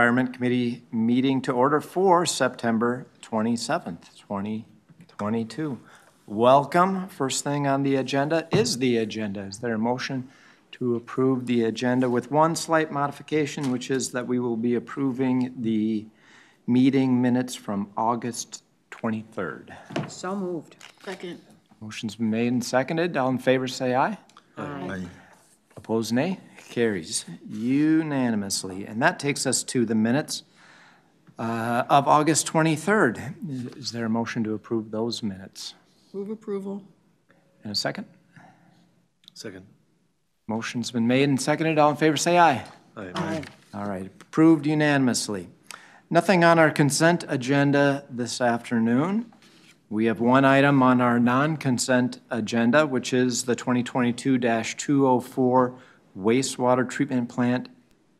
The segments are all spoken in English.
Environment Committee meeting to order for September 27th, 2022. Welcome. First thing on the agenda is the agenda. Is there a motion to approve the agenda with one slight modification, which is that we will be approving the meeting minutes from August 23rd? So moved. Second. Motion's been made and seconded. All in favor, say aye. Aye. Opposed, nay. Carries unanimously. And that takes us to the minutes uh, of August 23rd. Is there a motion to approve those minutes? Move approval. And a second? Second. Motion's been made and seconded. All in favor, say aye. Aye. All right, approved unanimously. Nothing on our consent agenda this afternoon. We have one item on our non-consent agenda, which is the 2022-204 wastewater treatment plant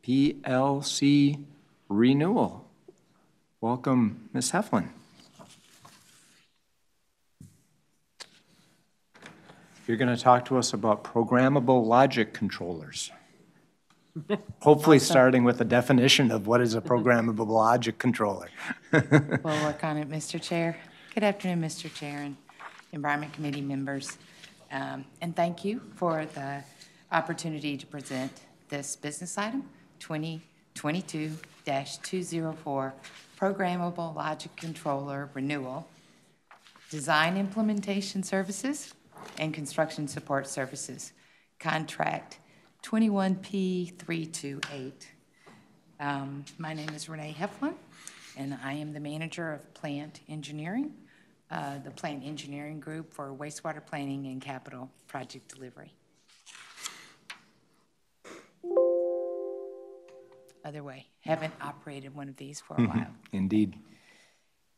PLC renewal. Welcome, Ms. Heflin. You're going to talk to us about programmable logic controllers. Hopefully, starting with a definition of what is a programmable logic controller. We'll work on it, Mr. Chair. Good afternoon, Mr. Chair and Environment Committee members. Um, And thank you for the opportunity to present this business item, 2022-204, Programmable Logic Controller Renewal, Design Implementation Services and Construction Support Services, Contract 21P328. Um, My name is Rene Heflin, and I am the manager of plant engineering, uh, the plant engineering group for wastewater planning and capital project delivery. Other way, haven't operated one of these for a while. Indeed.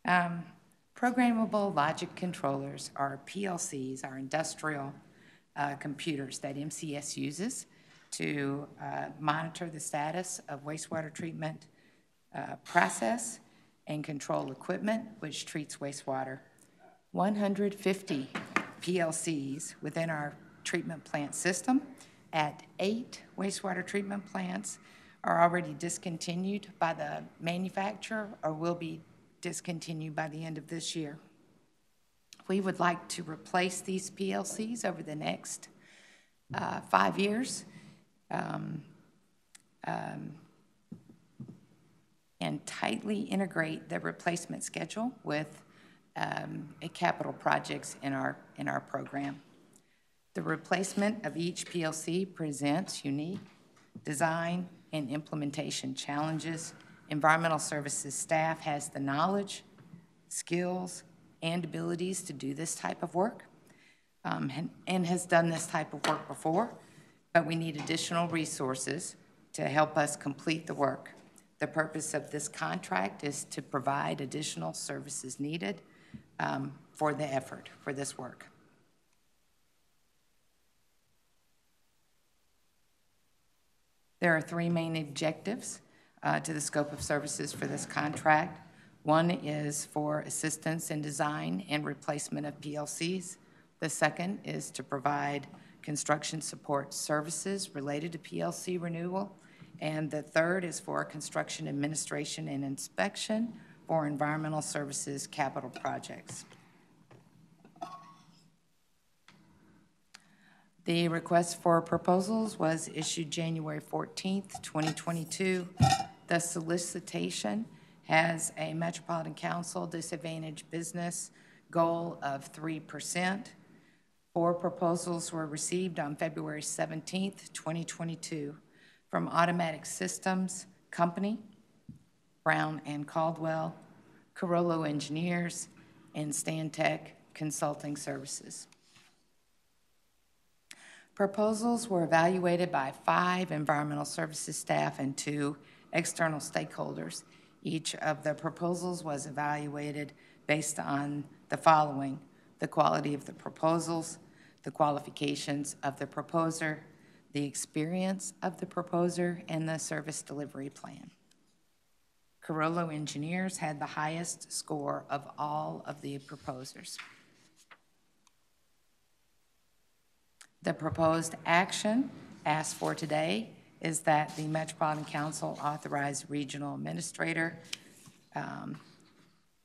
Um, Programmable logic controllers are PLCs, are industrial uh, computers that MCS uses to uh, monitor the status of wastewater treatment uh, process and control equipment which treats wastewater. 150 PLCs within our treatment plant system at eight wastewater treatment plants are already discontinued by the manufacturer or will be discontinued by the end of this year. We would like to replace these PLCs over the next uh, five years. um, um, And tightly integrate the replacement schedule with um, a capital projects in our, in our program. The replacement of each PLC presents unique design and implementation challenges. Environmental services staff has the knowledge, skills, and abilities to do this type of work um, and- and has done this type of work before, but we need additional resources to help us complete the work. The purpose of this contract is to provide additional services needed um, for the effort, for this work. There are three main objectives uh, to the scope of services for this contract. One is for assistance in design and replacement of PLCs. The second is to provide construction support services related to PLC renewal. And the third is for construction administration and inspection for environmental services capital projects. The request for proposals was issued January 14th, 2022. The solicitation has a Metropolitan Council disadvantaged business goal of 3%. Four proposals were received on February 17th, 2022 from Automatic Systems Company, Brown and Caldwell, Carollo Engineers, and Stantec Consulting Services. Proposals were evaluated by five environmental services staff and two external stakeholders. Each of the proposals was evaluated based on the following: the quality of the proposals, the qualifications of the proposer, the experience of the proposer, and the service delivery plan. Carollo Engineers had the highest score of all of the proposers. The proposed action asked for today is that the Metropolitan Council authorize regional administrator um,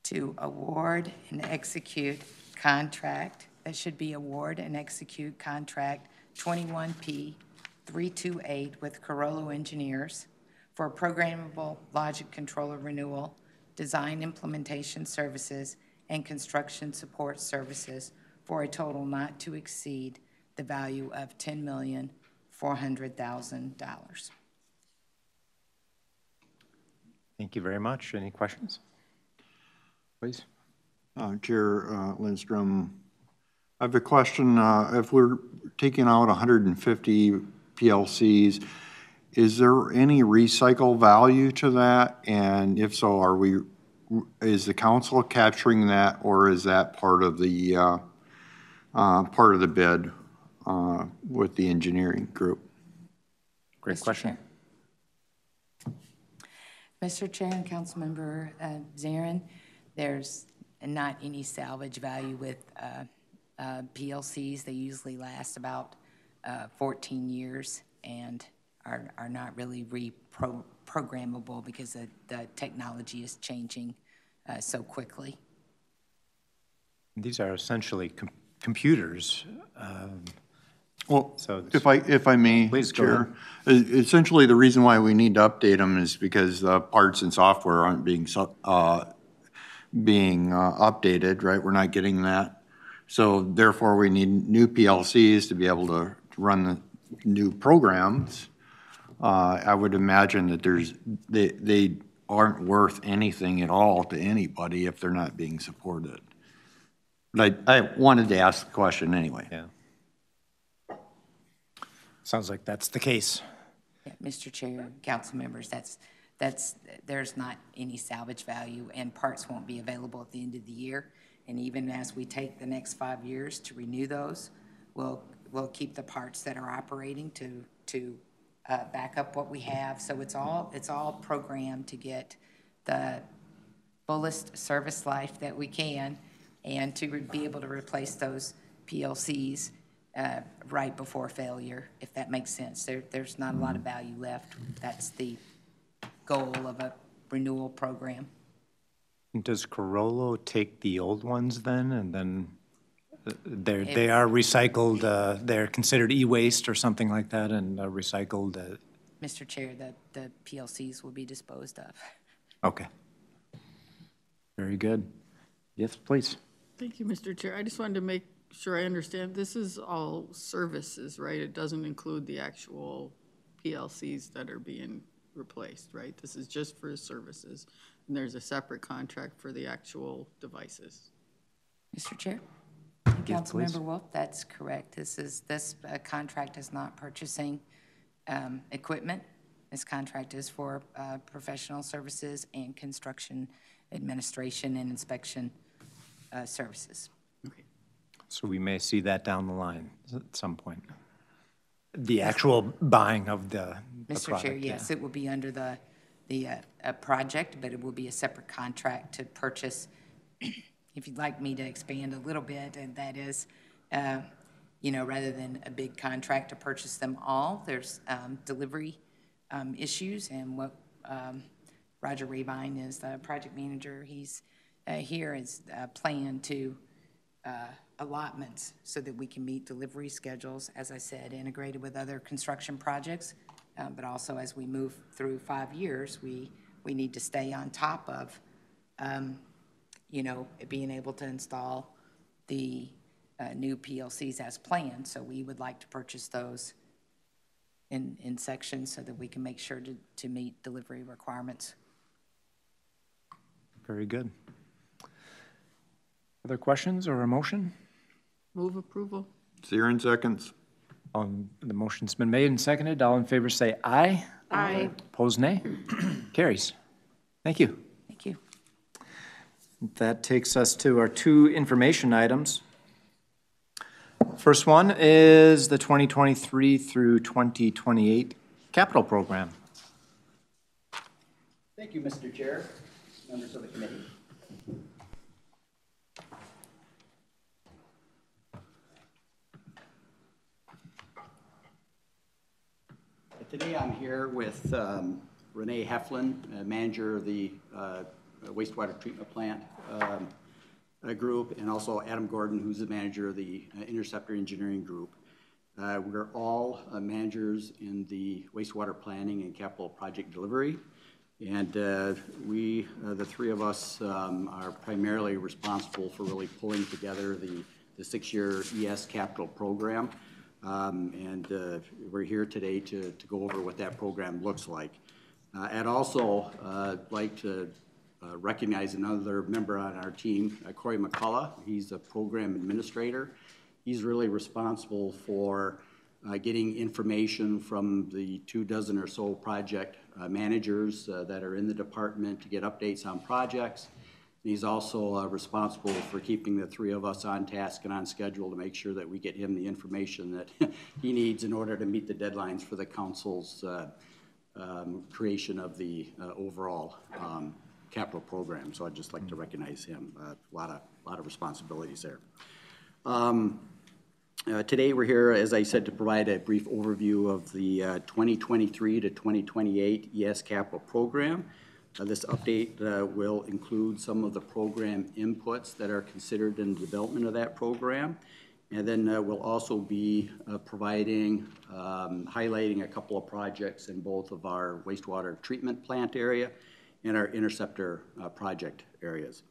to award and execute contract, that should be award and execute contract 21P 328 with Carollo Engineers for programmable logic controller renewal, design implementation services, and construction support services for a total not to exceed the value of $10,400,000. Thank you very much. Any questions? Please. Uh, Chair uh, Lindstrom, I have a question. uh, If we're taking out 150 PLCs, is there any recycle value to that? And if so, are we, is the council capturing that, or is that part of the, uh, uh, part of the bid uh, with the engineering group? Great Mr. question. Mr. Chair and Councilmember uh, Zeran, there's not any salvage value with uh, uh, PLCs. They usually last about uh, 14 years and are are not really reprogrammable because the the technology is changing uh, so quickly. These are essentially com- computers. Well, So if I, if I may, Please go Chair, essentially, the reason why we need to update them is because the parts and software aren't being, uh, being uh, updated, right? We're not getting that. So therefore, we need new PLCs to be able to run the new programs. Uh, I would imagine that there's, they, they aren't worth anything at all to anybody if they're not being supported. But I, I wanted to ask the question anyway. Yeah. Sounds like that's the case. Yeah, Mr. Chair, council members, that's, that's, there's not any salvage value, and parts won't be available at the end of the year. And even as we take the next five years to renew those, we'll, we'll keep the parts that are operating to, to uh, back up what we have. So it's all, it's all programmed to get the fullest service life that we can, and to be able to replace those PLCs uh, right before failure, if that makes sense. There, there's not a lot of value left. That's the goal of a renewal program. Does Carollo take the old ones then, and then they're, they are recycled, uh, they're considered e-waste or something like that, and uh, recycled, uh, Mr. Chair, the, the PLCs will be disposed of. okay. Very good. Yes, please. Thank you, Mr. Chair. I just wanted to make sure I understand. This is all services, right? It doesn't include the actual PLCs that are being replaced, right? This is just for services. And there's a separate contract for the actual devices. Mr. Chair? Yes, please. Councilmember Wulff, that's correct. This is, this uh, contract is not purchasing um, equipment. This contract is for uh, professional services and construction administration and inspection uh, services. So we may see that down the line at some point. The actual buying of the the Mr. Chair, product, yeah. yes, it will be under the, the, uh, uh, project, but it will be a separate contract to purchase. If you'd like me to expand a little bit, and that is, uh, you know, rather than a big contract to purchase them all, there's, um, delivery, um, issues, and what, um, Roger Rabine is the project manager, he's, uh, here is, uh, plan to, uh, allotments so that we can meet delivery schedules, as I said, integrated with other construction projects. Uh, But also, as we move through five years, we, we need to stay on top of, um, you know, being able to install the uh, new PLCs as planned. So we would like to purchase those in, in sections so that we can make sure to, to meet delivery requirements. Very good. Other questions or a motion? Move approval? Zeran seconds. Um, The motion's been made and seconded. All in favor say aye. Aye. Opposed, nay. Carries. Thank you. That takes us to our two information items. First one is the 2023 through 2028 capital program. Thank you, Mr. Chair, members of the committee. Today I'm here with um, Rene Heflin, uh, manager of the uh, wastewater treatment plant um, group, and also Adam Gordon, who's the manager of the uh, Interceptor Engineering Group. Uh, We're all uh, managers in the wastewater planning and capital project delivery. And uh, we, uh, the three of us, um, are primarily responsible for really pulling together the, the six-year ES capital program. Um, And uh, we're here today to, to go over what that program looks like. I'd also like to uh, recognize another member on our team, uh, Corey McCullough. He's a program administrator. He's really responsible for uh, getting information from the two dozen or so project uh, managers uh, that are in the department to get updates on projects. He's also uh, responsible for keeping the three of us on task and on schedule to make sure that we get him the information that he needs in order to meet the deadlines for the council's um, creation of the overall um, capital program. So I'd just like to recognize him. Uh, A lot of, lot of responsibilities there. Um, uh, Today, we're here, as I said, to provide a brief overview of the uh, 2023 to 2028 ES capital program. Uh, This update uh, will include some of the program inputs that are considered in the development of that program. And then we'll also be providing, um, highlighting a couple of projects in both of our wastewater treatment plant area and our interceptor uh, project areas.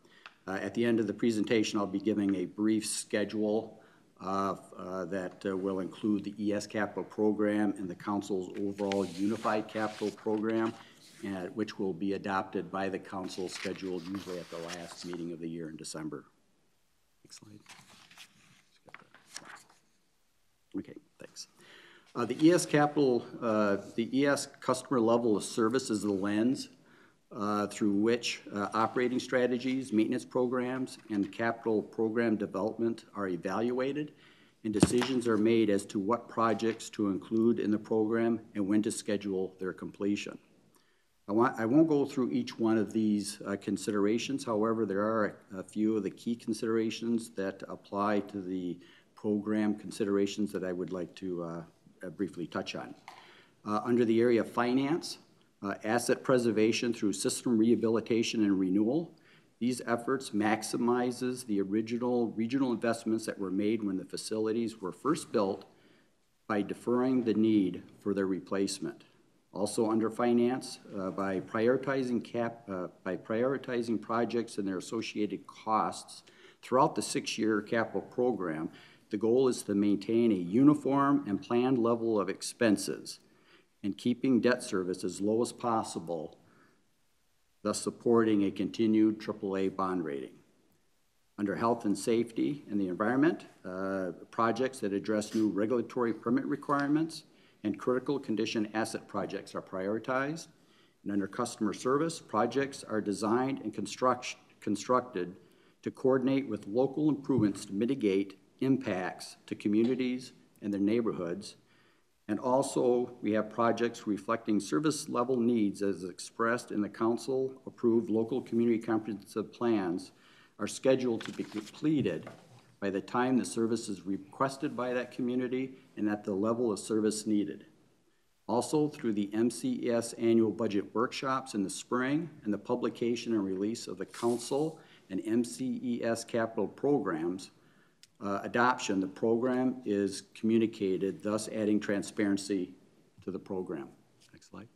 Uh, At the end of the presentation, I'll be giving a brief schedule uh, that will include the ES capital program and the council's overall unified capital program, which will be adopted by the council scheduled usually at the last meeting of the year in December. Next slide. Okay, thanks. Uh, The ES capital, uh, the ES customer level of service is the lens uh, through which uh, operating strategies, maintenance programs, and capital program development are evaluated, and decisions are made as to what projects to include in the program and when to schedule their completion. I want, I won't go through each one of these uh, considerations, however, there are a few of the key considerations that apply to the program considerations that I would like to uh, uh, briefly touch on. Uh, Under the area of finance, uh, asset preservation through system rehabilitation and renewal. These efforts maximizes the original regional investments that were made when the facilities were first built by deferring the need for their replacement. Also under finance, uh, by prioritizing cap, uh, by prioritizing projects and their associated costs throughout the six-year capital program, the goal is to maintain a uniform and planned level of expenses and keeping debt service as low as possible, thus supporting a continued AAA bond rating. Under health and safety and the environment, uh, projects that address new regulatory permit requirements and critical condition asset projects are prioritized. And under customer service, projects are designed and construct, constructed to coordinate with local improvements to mitigate impacts to communities and their neighborhoods and also, we have projects reflecting service level needs as expressed in the council-approved local community comprehensive plans are scheduled to be completed by the time the service is requested by that community and at the level of service needed. Also, through the MCES annual budget workshops in the spring and the publication and release of the council and MCES capital programs, uh, adoption, the program is communicated, thus adding transparency to the program. Next slide.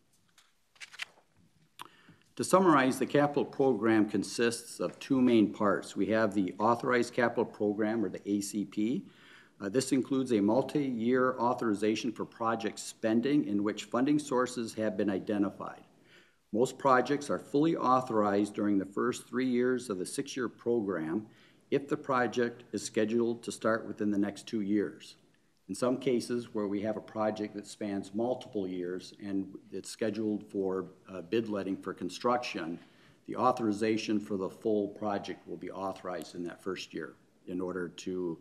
To summarize, the capital program consists of two main parts. We have the authorized capital program, or the ACP. Uh, this includes a multi-year authorization for project spending in which funding sources have been identified. Most projects are fully authorized during the first three years of the six-year program if the project is scheduled to start within the next two years. In some cases where we have a project that spans multiple years and it's scheduled for uh, bid letting for construction, the authorization for the full project will be authorized in that first year in order to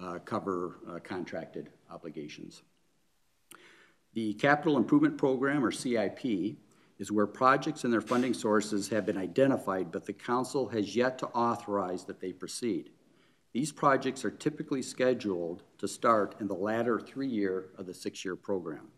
uh, cover uh, contracted obligations. The Capital Improvement Program, or CIP, is where projects and their funding sources have been identified, but the council has yet to authorize that they proceed. These projects are typically scheduled to start in the latter three-year of the six-year program.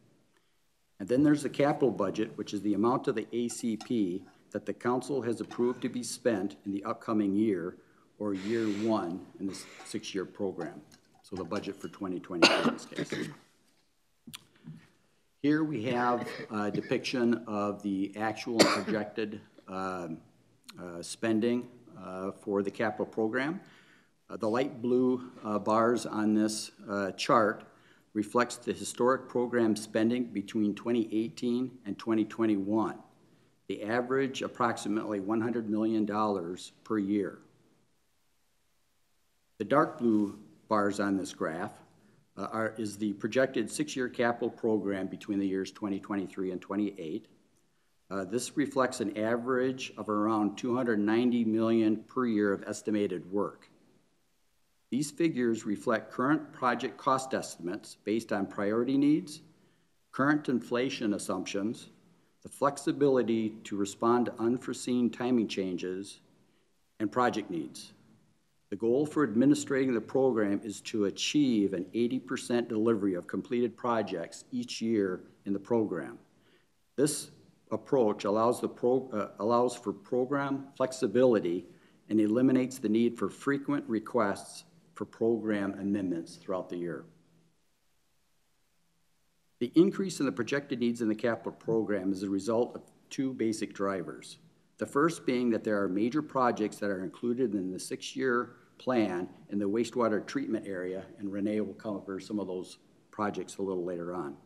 And then there's the capital budget, which is the amount of the ACP that the council has approved to be spent in the upcoming year or year one in this six-year program. So the budget for 2020 in this case. Here we have a depiction of the actual and projected um, uh, spending uh, for the capital program. Uh, The light blue uh, bars on this uh, chart reflects the historic program spending between 2018 and 2021. The average approximately $100 million per year. The dark blue bars on this graph uh, are, is the projected six-year capital program between the years 2023 and 28. Uh, This reflects an average of around 290 million per year of estimated work. These figures reflect current project cost estimates based on priority needs, current inflation assumptions, the flexibility to respond to unforeseen timing changes, and project needs. The goal for administrating the program is to achieve an 80% delivery of completed projects each year in the program. This approach allows, pro, uh, allows for program flexibility and eliminates the need for frequent requests for program amendments throughout the year. The increase in the projected needs in the capital program is a result of two basic drivers. The first being that there are major projects that are included in the six-year plan in the wastewater treatment area, and Rene will cover some of those projects a little later on.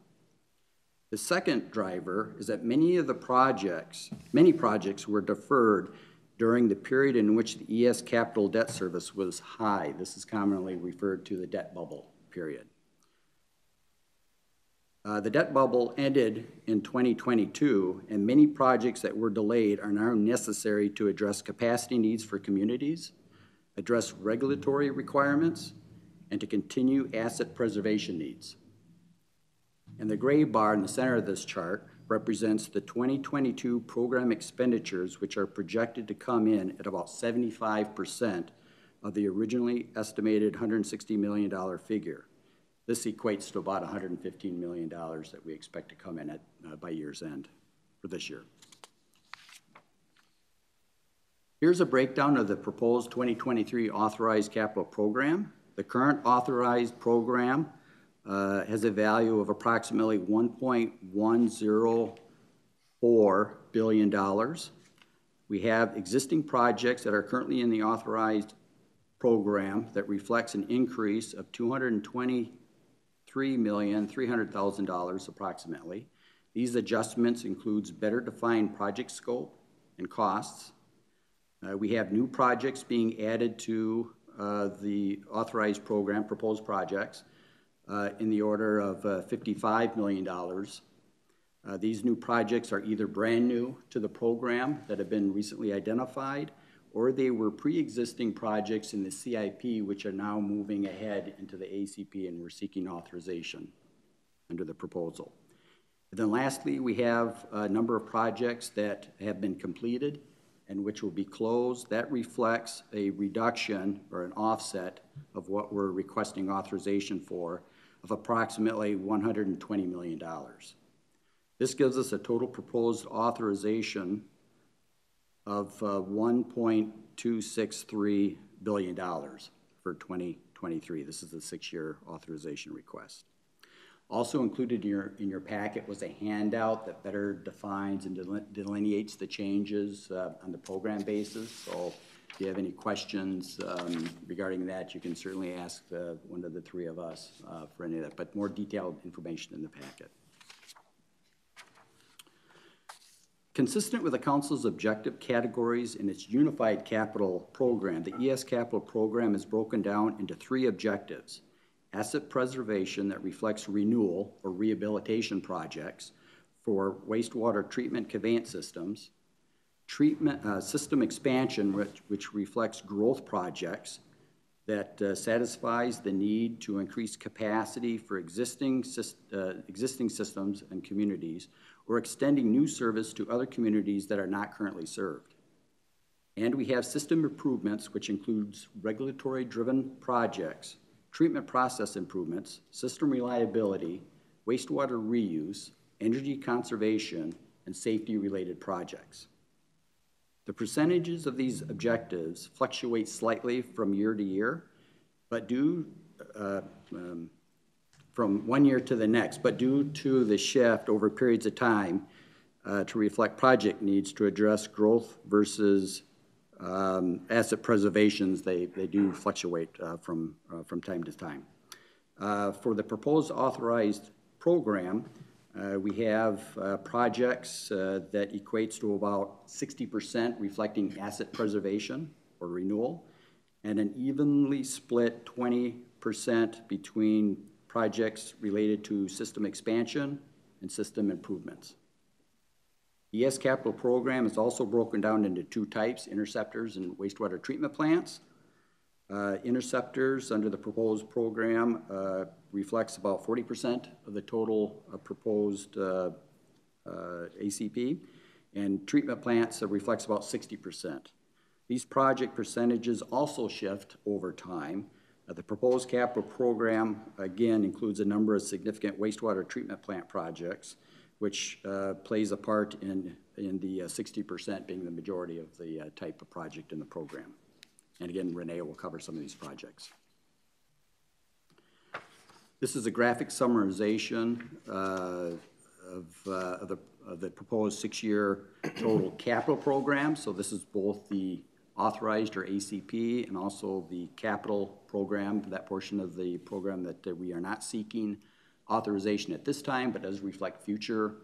The second driver is that many of the projects, many projects were deferred during the period in which the ES capital debt service was high. This is commonly referred to the debt bubble period. Uh, the debt bubble ended in 2022, and many projects that were delayed are now necessary to address capacity needs for communities, address regulatory requirements, and to continue asset preservation needs. And the gray bar in the center of this chart represents the 2022 program expenditures, which are projected to come in at about 75% of the originally estimated $160 million figure. This equates to about $115 million that we expect to come in at, uh, by year's end for this year. Here's a breakdown of the proposed 2023 authorized capital program. The current authorized program uh, has a value of approximately $1.104 billion. We have existing projects that are currently in the authorized program that reflects an increase of $223,300,000 approximately. These adjustments includes better defined project scope and costs. Uh, we have new projects being added to uh, the authorized program, proposed projects uh, in the order of uh, $55 million. Uh, these new projects are either brand new to the program that have been recently identified, or they were pre-existing projects in the CIP which are now moving ahead into the ACP and we're seeking authorization under the proposal. And then lastly, we have a number of projects that have been completed and which will be closed. That reflects a reduction or an offset of what we're requesting authorization for of approximately $120 million. This gives us a total proposed authorization of uh, $1.263 billion for 2023. This is the six-year authorization request. Also included in your, in your packet was a handout that better defines and delineates the changes uh, on the program basis. So if you have any questions um, regarding that, you can certainly ask one of the three of us uh, for any of that, but more detailed information in the packet. Consistent with the Council's objective categories in its unified capital program, the ES capital program is broken down into three objectives. Asset preservation that reflects renewal or rehabilitation projects for wastewater treatment conveyance systems, treatment uh, system expansion, which, which, reflects growth projects that uh, satisfies the need to increase capacity for existing, uh, existing systems and communities, or extending new service to other communities that are not currently served. And we have system improvements, which includes regulatory-driven projects, treatment process improvements, system reliability, wastewater reuse, energy conservation, and safety-related projects. The percentages of these objectives fluctuate slightly from year to year, but due, uh, um, from one year to the next, but due to the shift over periods of time uh, to reflect project needs to address growth versus um, asset preservations, they, they do fluctuate uh, from, uh, from time to time. Uh, For the proposed authorized program, uh, we have uh, projects uh, that equates to about 60% reflecting asset preservation or renewal, and an evenly split 20% between projects related to system expansion and system improvements. The ES capital program is also broken down into two types, interceptors and wastewater treatment plants. Uh, Interceptors, under the proposed program, uh, reflects about forty percent of the total uh, proposed uh, uh, ACP, and treatment plants reflects about sixty percent. These project percentages also shift over time. Uh, The proposed capital program, again, includes a number of significant wastewater treatment plant projects, which uh, plays a part in, in the sixty percent being the majority of the uh, type of project in the program. And again, Rene will cover some of these projects. This is a graphic summarization uh, of, uh, of the, of the proposed six-year total capital program. So this is both the authorized or ACP and also the capital program, that portion of the program that uh, we are not seeking authorization at this time, but does reflect future,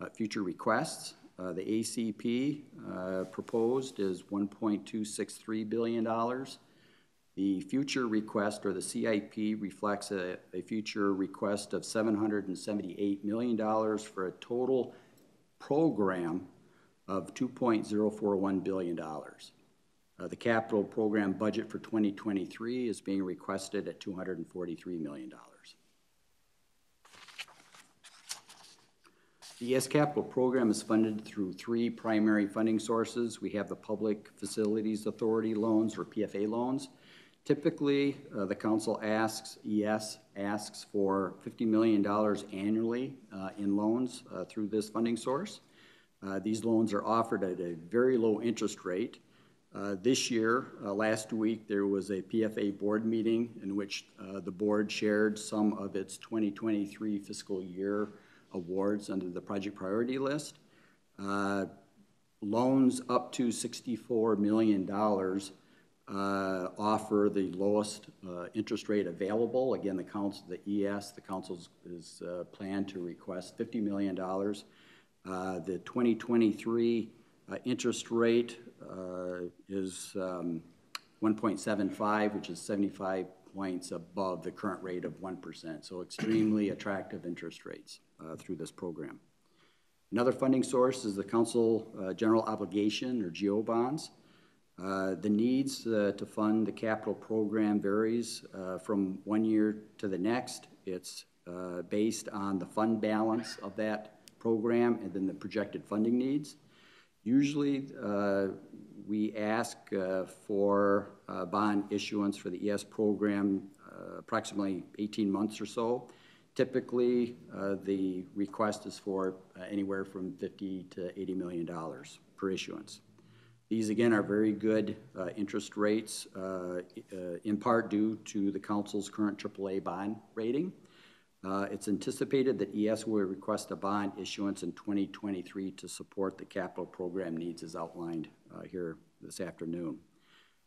uh, future requests. Uh, The ACP uh, proposed is $1.263 billion. The future request, or the CIP, reflects a, a future request of $778 million for a total program of $2.041 billion. Uh, The capital program budget for 2023 is being requested at $243 million. The ES Capital Program is funded through three primary funding sources. We have the Public Facilities Authority loans, or PFA loans. Typically, uh, the council asks, ES asks for $50 million annually uh, in loans uh, through this funding source. Uh, These loans are offered at a very low interest rate. Uh, This year, uh, last week, there was a PFA board meeting in which the board shared some of its 2023 fiscal year awards under the project priority list. Uh, Loans up to $64 million uh, offer the lowest uh, interest rate available. Again, the council, the ES, the council's is uh, planned to request $50 million. Uh, The 2023 uh, interest rate is um, 1.75, which is 75 points above the current rate of 1%. So extremely attractive interest rates uh, through this program. Another funding source is the council uh, general obligation, or GO bonds. Uh, The needs uh, to fund the capital program varies uh, from one year to the next. It's uh, based on the fund balance of that program and then the projected funding needs. Usually, we ask for bond issuance for the ES program approximately 18 months or so. Typically, uh, the request is for uh, anywhere from 50 to 80 million dollars per issuance. These, again, are very good uh, interest rates, uh, uh, in part due to the council's current AAA bond rating. Uh, It's anticipated that ES will request a bond issuance in 2023 to support the capital program needs as outlined here this afternoon.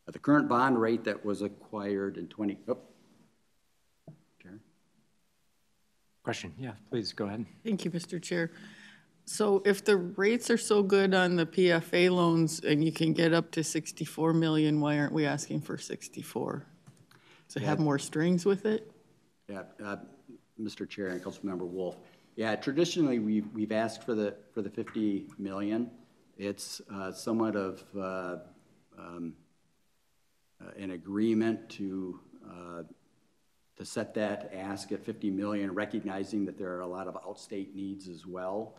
The current bond rate that was acquired in 20, oh. Question, yeah, please, go ahead. Thank you, Mr. Chair. So if the rates are so good on the PFA loans and you can get up to 64 million, why aren't we asking for 64? To have more strings with it? Yeah, uh, Mr. Chair and Councilmember Wulff. Yeah, traditionally, we've, we've asked for the, for the 50 million. It's uh, somewhat of uh, um, uh, an agreement to, uh, to set that ask at 50 million, recognizing that there are a lot of outstate needs as well.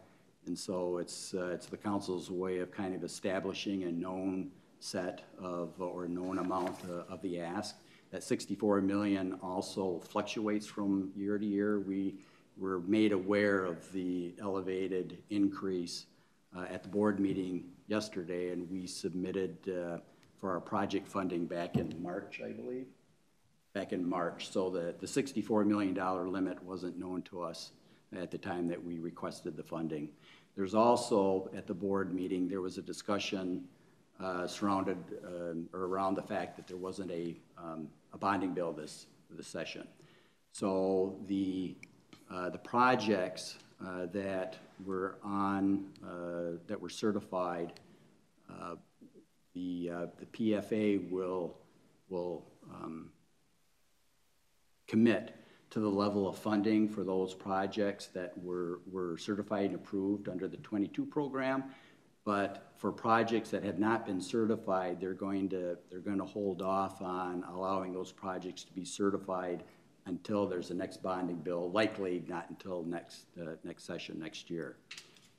And so it's, uh, it's the council's way of kind of establishing a known set of, or known amount uh, of the ask. That 64 million also fluctuates from year to year. We were made aware of the elevated increase uh, at the board meeting yesterday, and we submitted uh, for our project funding back in March, I believe, back in March. So the, the $64 million limit wasn't known to us at the time that we requested the funding. There's also, at the board meeting, there was a discussion uh, surrounded, um, or around the fact that there wasn't a, um, a bonding bill this, this session. So the, uh, the projects uh, that were on, uh, that were certified, uh, the, uh, the PFA will, will um, commit to the level of funding for those projects that were, were certified and approved under the 22 program. But for projects that have not been certified, they're going to, they're going to hold off on allowing those projects to be certified until there's a next bonding bill, likely not until next, uh, next session next year.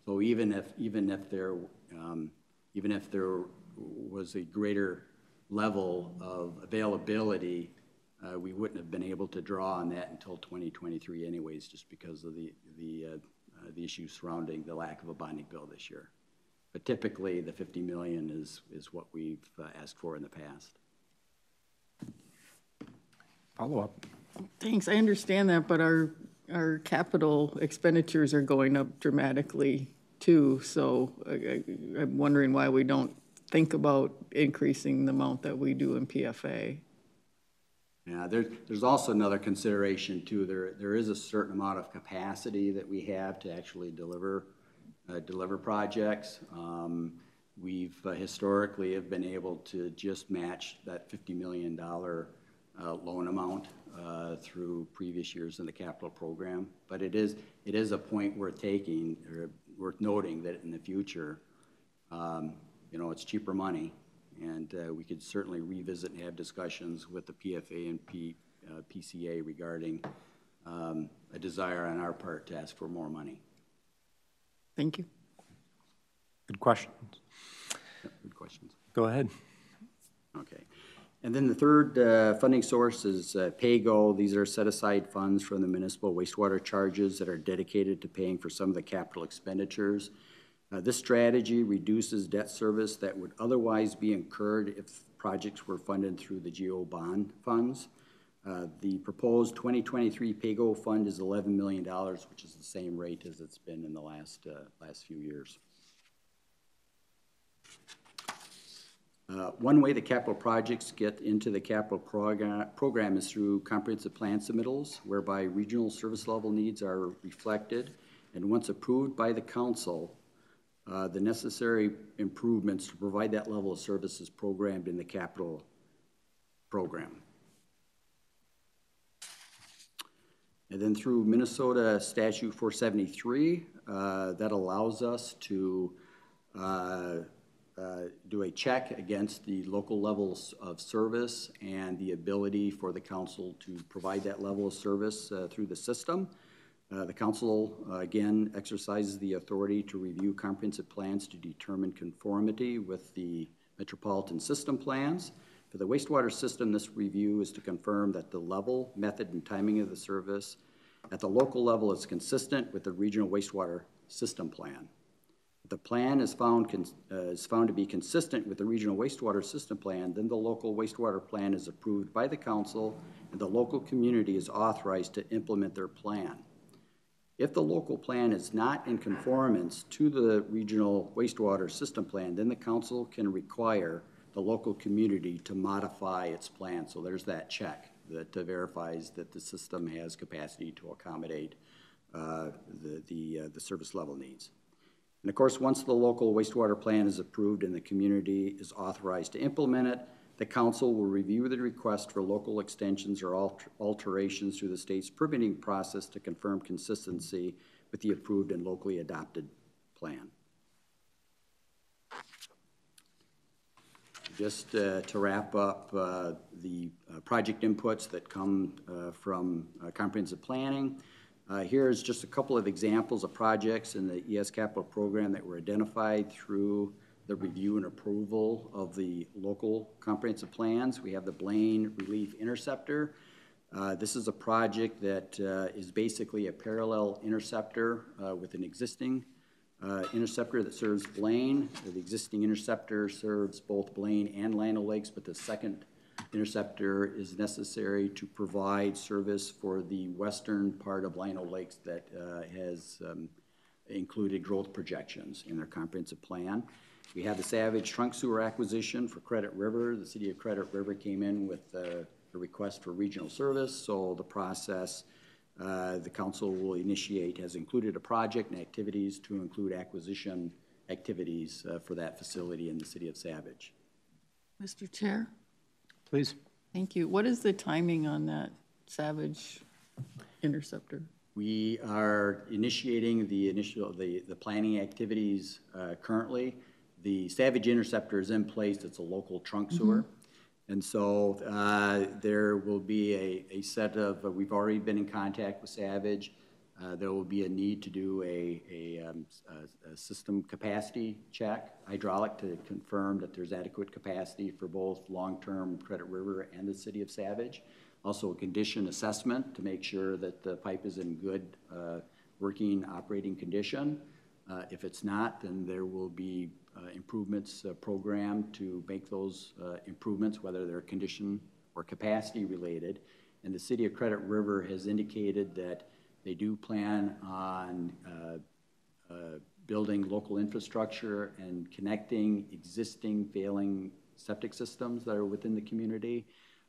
So even if, even if there, um, even if there was a greater level of availability, uh, we wouldn't have been able to draw on that until 2023 anyways, just because of the, the, uh, uh, the issues surrounding the lack of a bonding bill this year. But typically, the 50 million is, is what we've uh, asked for in the past. Follow-up. Thanks, I understand that, but our, our capital expenditures are going up dramatically too. So I, I- I'm wondering why we don't think about increasing the amount that we do in PFA. Yeah, there, there's also another consideration too. There, there is a certain amount of capacity that we have to actually deliver, uh, deliver projects. Um, we've uh, historically have been able to just match that fifty million dollar, uh, loan amount, uh, through previous years in the capital program. But it is, it is a point worth taking, or worth noting that in the future, um, you know, it's cheaper money, and uh, we could certainly revisit and have discussions with the PFA and P, uh, PCA regarding um, a desire on our part to ask for more money. Thank you. Good questions. Good questions. Go ahead. Okay. And then the third uh, funding source is uh, PayGo. These are set-aside funds from the municipal wastewater charges that are dedicated to paying for some of the capital expenditures. Uh, This strategy reduces debt service that would otherwise be incurred if projects were funded through the GO bond funds. Uh, The proposed 2023 PayGo fund is $11 million, which is the same rate as it's been in the last, uh, last few years. Uh, One way the capital projects get into the capital program, program is through comprehensive plan submittals, whereby regional service level needs are reflected. And once approved by the council, uh, the necessary improvements to provide that level of service is programmed in the capital program. And then through Minnesota Statute 473, uh, that allows us to uh, uh, do a check against the local levels of service and the ability for the council to provide that level of service uh, through the system. Uh, The council, uh, again, exercises the authority to review comprehensive plans to determine conformity with the metropolitan system plans. For the wastewater system, this review is to confirm that the level, method, and timing of the service at the local level is consistent with the regional wastewater system plan. If the plan is found, uh, is found to be consistent with the regional wastewater system plan, then the local wastewater plan is approved by the council, and the local community is authorized to implement their plan. If the local plan is not in conformance to the regional wastewater system plan, then the council can require the local community to modify its plan. So there's that check that uh, verifies that the system has capacity to accommodate uh, the, the, uh, the service level needs. And of course, once the local wastewater plan is approved and the community is authorized to implement it, the council will review the request for local extensions or alter- alterations through the state's permitting process to confirm consistency with the approved and locally adopted plan. Just uh, to wrap up, uh, the uh, project inputs that come uh, from uh, comprehensive planning. Uh, Here's just a couple of examples of projects in the ES Capital Program that were identified through the review and approval of the local comprehensive plans. We have the Blaine Relief Interceptor. Uh, This is a project that uh, is basically a parallel interceptor uh, with an existing uh, interceptor that serves Blaine. The existing interceptor serves both Blaine and Lino Lakes, but the second interceptor is necessary to provide service for the western part of Lino Lakes that uh, has um, included growth projections in their comprehensive plan. We have the Savage Trunk Sewer acquisition for Credit River. The city of Credit River came in with uh, a request for regional service, so the process uh, the council will initiate has included a project and activities to include acquisition activities uh, for that facility in the city of Savage. Mr. Chair, Please. thank you. What is the timing on that Savage Interceptor? We are initiating the initial, the, the planning activities uh, currently. The Savage Interceptor is in place, it's a local trunk sewer. And so uh, there will be a, a set of, uh, we've already been in contact with Savage. Uh, There will be a need to do a, a, um, a- a system capacity check, hydraulic, to confirm that there's adequate capacity for both long-term Credit River and the city of Savage. Also a condition assessment to make sure that the pipe is in good uh, working, operating condition. Uh, If it's not, then there will be improvements uh, programmed to make those uh, improvements, whether they're condition or capacity related. And the city of Credit River has indicated that they do plan on uh, uh, building local infrastructure and connecting existing failing septic systems that are within the community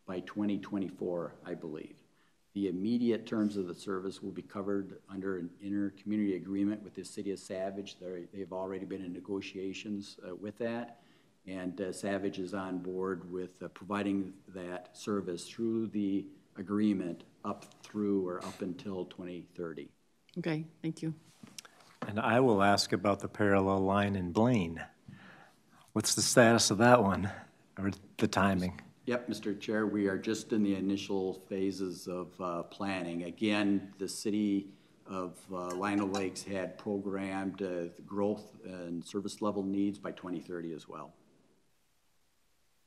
by 2024, I believe. The immediate terms of the service will be covered under an inter-community agreement with the city of Savage. They're- They've already been in negotiations uh, with that. And uh, Savage is on board with uh, providing that service through the agreement up through or up until 2030. Okay, thank you. And I will ask about the parallel line in Blaine. What's the status of that one, or the timing? Yep, Mr. Chair, we are just in the initial phases of uh, planning. Again, the city of uh, Lino Lakes had programmed uh, growth and service level needs by 2030 as well.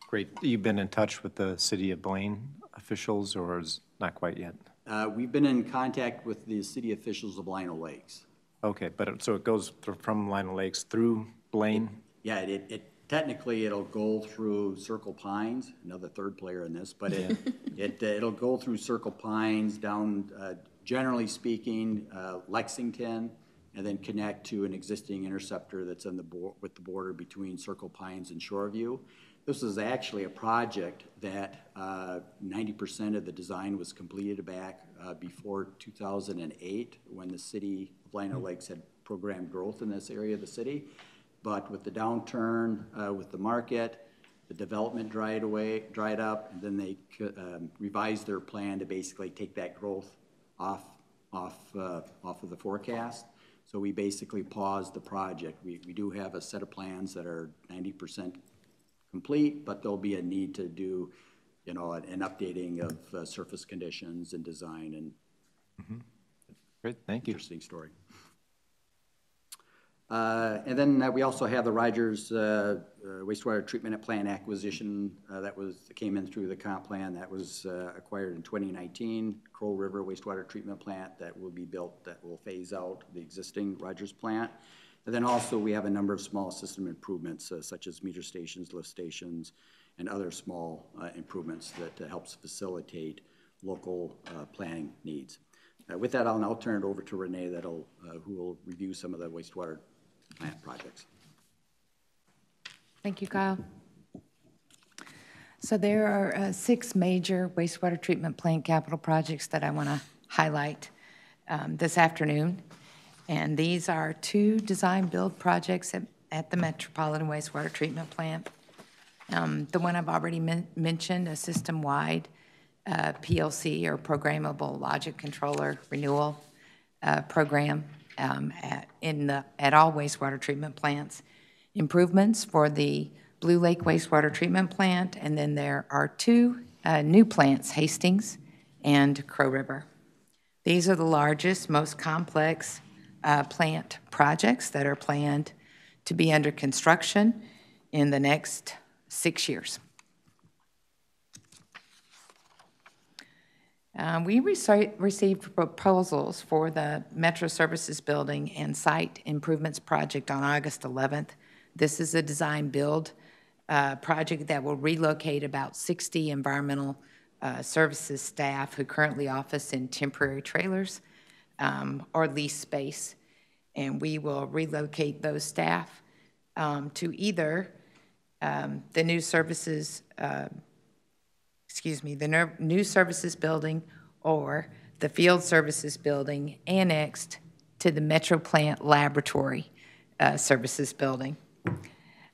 Great. You've been in touch with the city of Blaine officials, or is not quite yet? Uh, We've been in contact with the city officials of Lino Lakes. Okay, but, it- so it goes from Lino Lakes through Blaine? Yeah, it, it, technically, it'll go through Circle Pines, another third player in this, but it, it, uh, it'll go through Circle Pines down, uh, generally speaking, uh, Lexington, and then connect to an existing interceptor that's on the with the border between Circle Pines and Shoreview. This is actually a project that, uh, ninety percent of the design was completed back, uh, before two thousand and eight, when the city of Lino Lakes had programmed growth in this area of the city. But with the downturn, uh, with the market, the development dried away, dried up, and then they um, revised their plan to basically take that growth off, off, uh, off of the forecast. So we basically paused the project. We, we do have a set of plans that are ninety percent complete, but there'll be a need to do, you know, an an updating of uh, surface conditions and design and Great, thank you. interesting story. Uh, And then uh, we also have the Rogers uh, uh, wastewater treatment plant acquisition uh, that was, came in through the comp plan, that was uh, acquired in 2019. Crow River wastewater treatment plant that will be built, that will phase out the existing Rogers plant. And then also, we have a number of small system improvements, such as meter stations, lift stations, and other small improvements that helps facilitate local planning needs. With that, I'll now turn it over to Rene that'll, who will review some of the wastewater plant projects. Thank you, Kyle. So there are uh, six major wastewater treatment plant capital projects that I want to highlight um, this afternoon. And these are two design-build projects at- at the Metropolitan Wastewater Treatment Plant. Um, The one I've already men- mentioned, a system-wide uh, PLC or Programmable Logic Controller Renewal uh, Program um, at, in the, at all wastewater treatment plants. Improvements for the Blue Lake wastewater treatment plant, and then there are two uh, new plants, Hastings and Crow River. These are the largest, most complex uh, plant projects that are planned to be under construction in the next six years. Um, We received proposals for the Metro Services Building and Site Improvements Project on August 11th. This is a design-build uh, project that will relocate about 60 environmental uh, services staff who currently office in temporary trailers um, or lease space. And we will relocate those staff um, to either um, the new services uh, excuse me, the new services building or the field services building annexed to the Metro Plant Laboratory uh, Services Building.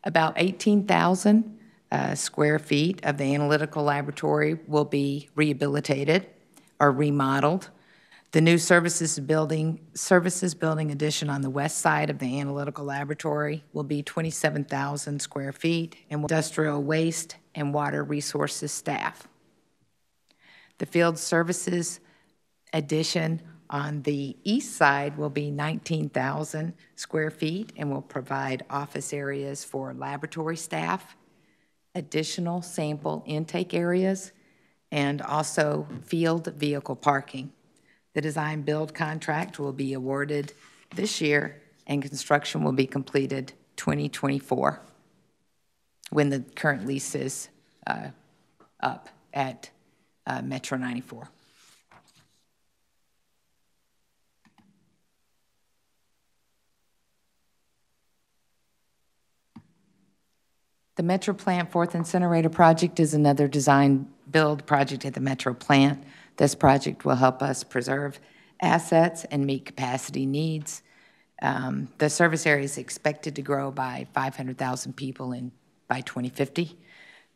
About 18,000 uh, square feet of the analytical laboratory will be rehabilitated or remodeled. The new services building, services building addition on the west side of the analytical laboratory will be 27,000 square feet and industrial waste and water resources staff. The field services addition on the east side will be 19,000 square feet and will provide office areas for laboratory staff, additional sample intake areas, and also field vehicle parking. The design-build contract will be awarded this year, and construction will be completed 2024, when the current lease is uh, up at uh, Metro 94. The Metro Plant Fourth Incinerator Project is another design-build project at the Metro Plant. This project will help us preserve assets and meet capacity needs. Um, The service area is expected to grow by 500,000 people in, by 2050.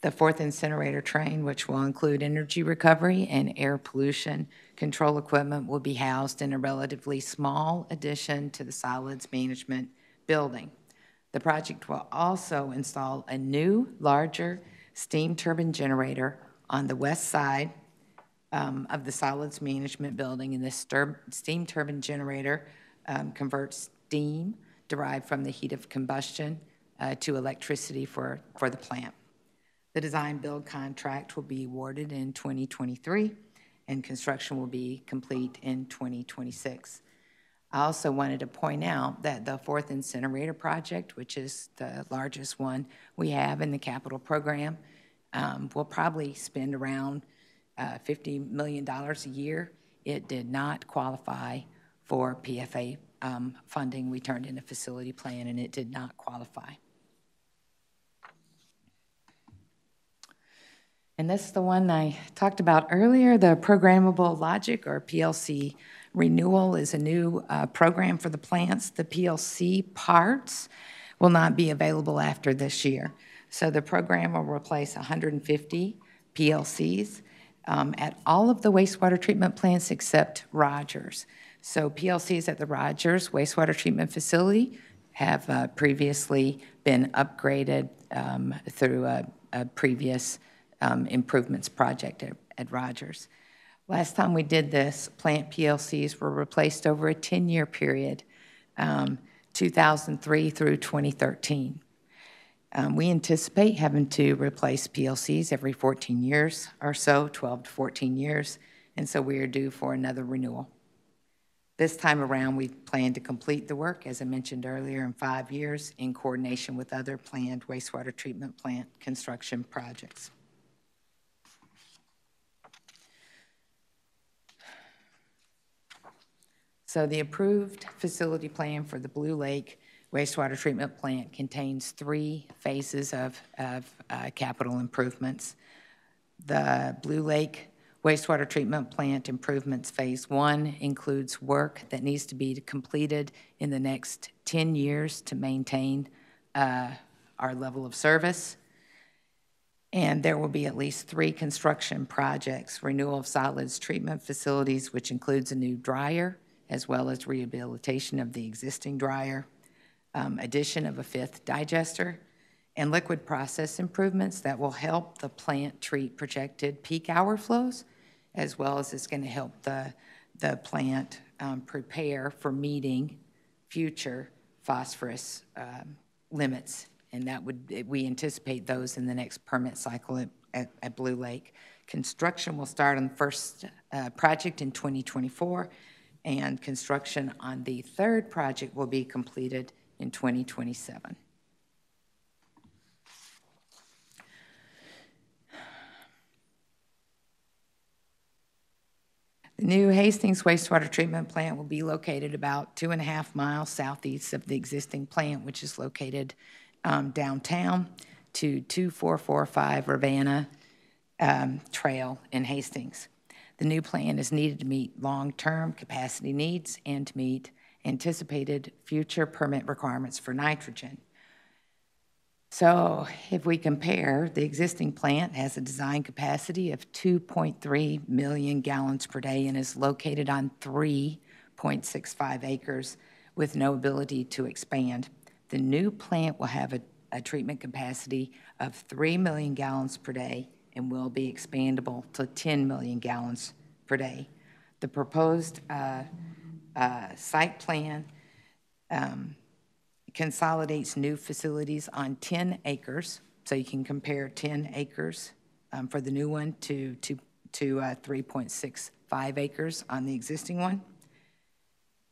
The fourth incinerator train, which will include energy recovery and air pollution control equipment, will be housed in a relatively small addition to the solids management building. The project will also install a new, larger steam turbine generator on the west side um, of the solids management building, and this steam turbine generator um, converts steam derived from the heat of combustion uh, to electricity for, for the plant. The design-build contract will be awarded in 2023, and construction will be complete in 2026. I also wanted to point out that the fourth incinerator project, which is the largest one we have in the capital program, um, will probably spend around uh, $50 million a year. It did not qualify for PFA um, funding. We turned in a facility plan, and it did not qualify. And this is the one I talked about earlier, the programmable logic or PLC renewal is a new uh, program for the plants. The PLC parts will not be available after this year. So the program will replace 150 PLCs um, at all of the wastewater treatment plants except Rogers. So PLCs at the Rogers wastewater treatment facility have uh, previously been upgraded um, through a, a previous um, improvements project at, at Rogers. Last time we did this, plant PLCs were replaced over a 10-year period, um, 2003 through 2013. Um, we anticipate having to replace PLCs every 14 years or so, 12 to 14 years, and so we are due for another renewal. This time around, we plan to complete the work, as I mentioned earlier, in five years in coordination with other planned wastewater treatment plant construction projects. So the approved facility plan for the Blue Lake wastewater treatment plant contains three phases of, of uh, capital improvements. The Blue Lake wastewater treatment plant improvements phase one includes work that needs to be completed in the next 10 years to maintain uh, our level of service. And there will be at least three construction projects, renewal of solids treatment facilities, which includes a new dryer, as well as rehabilitation of the existing dryer, um, addition of a fifth digester, and liquid process improvements that will help the plant treat projected peak hour flows, as well as it's going to help the, the plant um, prepare for meeting future phosphorus um, limits. And that would, we anticipate those in the next permit cycle at, at, at Blue Lake. Construction will start on the first uh, project in 2024, and construction on the third project will be completed in 2027. The new Hastings wastewater treatment plant will be located about two and a half miles southeast of the existing plant, which is located um, downtown to 2445 Ravenna um, Trail in Hastings. The new plan is needed to meet long-term capacity needs and to meet anticipated future permit requirements for nitrogen. So if we compare, the existing plant has a design capacity of 2.3 million gallons per day and is located on 3.65 acres with no ability to expand. The new plant will have a, a treatment capacity of 3 million gallons per day and will be expandable to 10 million gallons per day. The proposed uh, uh, site plan um, consolidates new facilities on 10 acres, so you can compare 10 acres um, for the new one to, to, to uh, 3.65 acres on the existing one.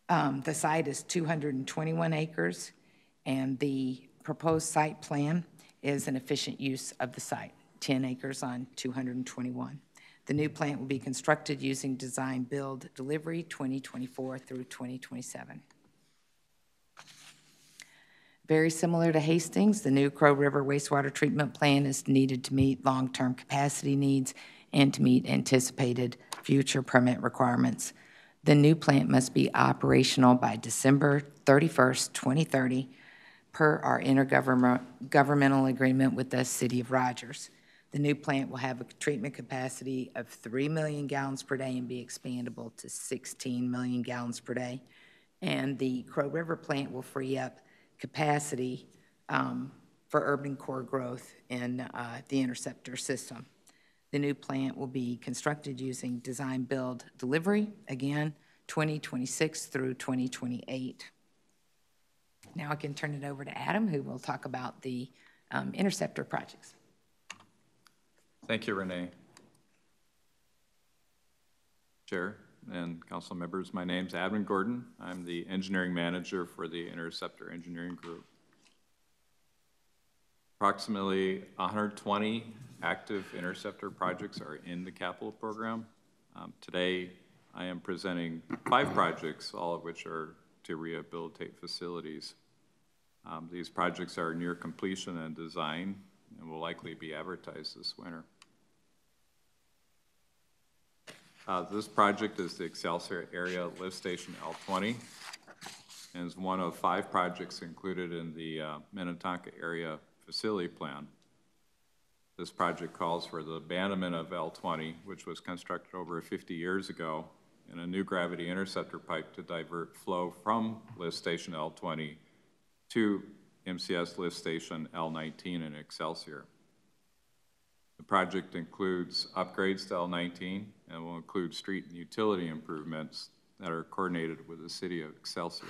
Um, The site is 221 acres, and the proposed site plan is an efficient use of the site, 10 acres on 221. The new plant will be constructed using design, build, delivery 2024 through 2027. Very similar to Hastings, the new Crow River wastewater treatment plant is needed to meet long-term capacity needs and to meet anticipated future permit requirements. The new plant must be operational by December 31st, 2030, per our intergovernmental agreement with the City of Rogers. The new plant will have a treatment capacity of 3 million gallons per day and be expandable to 16 million gallons per day. And the Crow River plant will free up capacity um, for urban core growth in uh, the interceptor system. The new plant will be constructed using design, build, delivery, again, 2026 through 2028. Now I can turn it over to Adam, who will talk about the um, interceptor projects. Thank you, Rene. Chair and council members, my name's Adam Gordon. I'm the engineering manager for the Interceptor Engineering Group. Approximately 120 active interceptor projects are in the capital program. Um, today, I am presenting five projects, all of which are to rehabilitate facilities. Um, these projects are near completion and design and will likely be advertised this winter. Uh, this project is the Excelsior Area Lift Station L20 and is one of five projects included in the uh, Minnetonka Area Facility Plan. This project calls for the abandonment of L20, which was constructed over 50 years ago, and a new gravity interceptor pipe to divert flow from lift station L20 to MCES lift station L19 in Excelsior. The project includes upgrades to L19 and will include street and utility improvements that are coordinated with the city of Excelsior.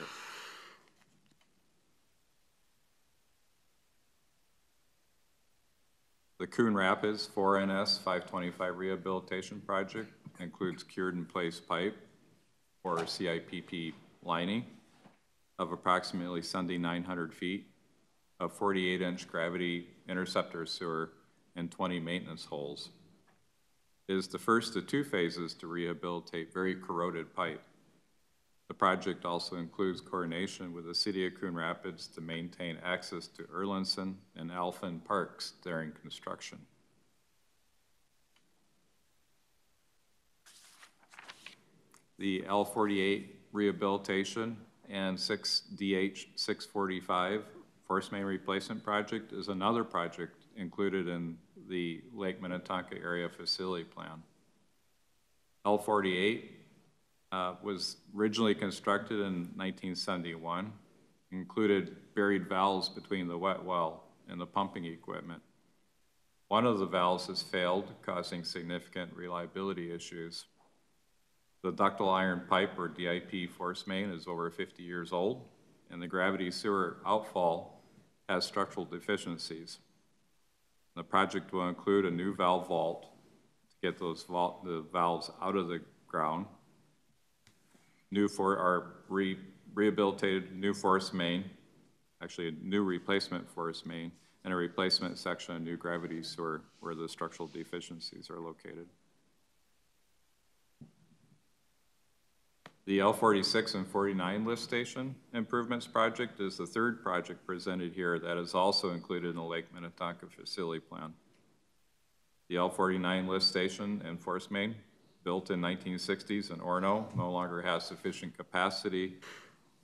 The Coon Rapids 4NS 525 rehabilitation project includes cured in place pipe or CIPP lining of approximately 7,900 feet of 48 inch gravity interceptor sewer and 20 maintenance holes. Is the first of two phases to rehabilitate very corroded pipe. The project also includes coordination with the City of Coon Rapids to maintain access to Erlandson and Alphen parks during construction. The L48 rehabilitation and 6DH 645 force main replacement project is another project included in the Lake Minnetonka Area Facility Plan. L48 uh, was originally constructed in 1971, included buried valves between the wet well and the pumping equipment. One of the valves has failed, causing significant reliability issues. The ductile iron pipe, or DIP force main, is over 50 years old, and the gravity sewer outfall has structural deficiencies. The project will include a new valve vault to get those vol, the valves out of the ground. New for, our re, rehabilitated new force main, actually a new replacement force main, and a replacement section of new gravity sewer where the structural deficiencies are located. The L46 and 49 lift station improvements project is the third project presented here that is also included in the Lake Minnetonka facility plan. The L49 lift station in Force Main, built in 1960s in Orono, no longer has sufficient capacity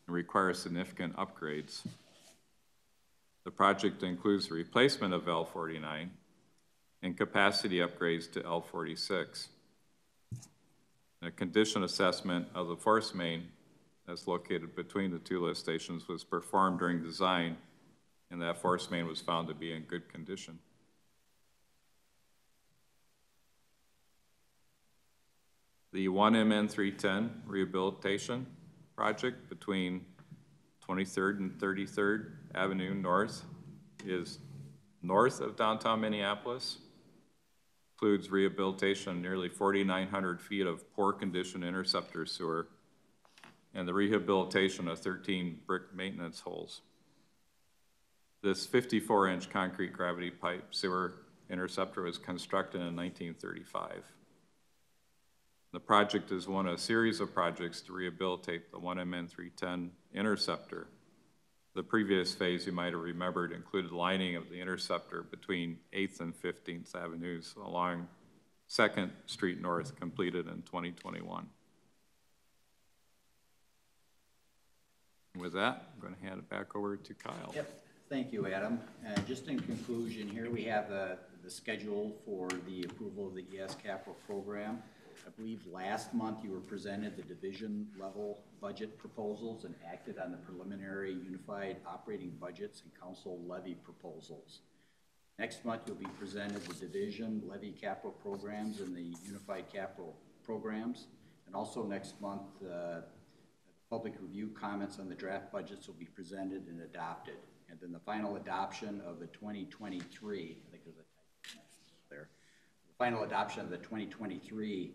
and requires significant upgrades. The project includes the replacement of L49 and capacity upgrades to L46. And a condition assessment of the force main that's located between the two lift stations was performed during design, and that force main was found to be in good condition. The 1MN310 rehabilitation project between 23rd and 33rd Avenue North is north of downtown Minneapolis includes rehabilitation of nearly 4,900 feet of poor condition interceptor sewer and the rehabilitation of 13 brick maintenance holes. This 54-inch concrete gravity pipe sewer interceptor was constructed in 1935. The project is one of a series of projects to rehabilitate the 1MN 310 interceptor. The previous phase, you might have remembered, included lining of the interceptor between 8th and 15th Avenues along 2nd Street North, completed in 2021. With that, I'm going to hand it back over to Kyle. Yep, thank you, Adam. And just in conclusion, here we have the, the schedule for the approval of the ES capital program. I believe last month you were presented the division level budget proposals and acted on the preliminary unified operating budgets and council levy proposals. Next month, you'll be presented the division levy capital programs and the unified capital programs. And also next month, uh, public review comments on the draft budgets will be presented and adopted. And then the final adoption of the 2023, I think there's a there. The final adoption of the 2023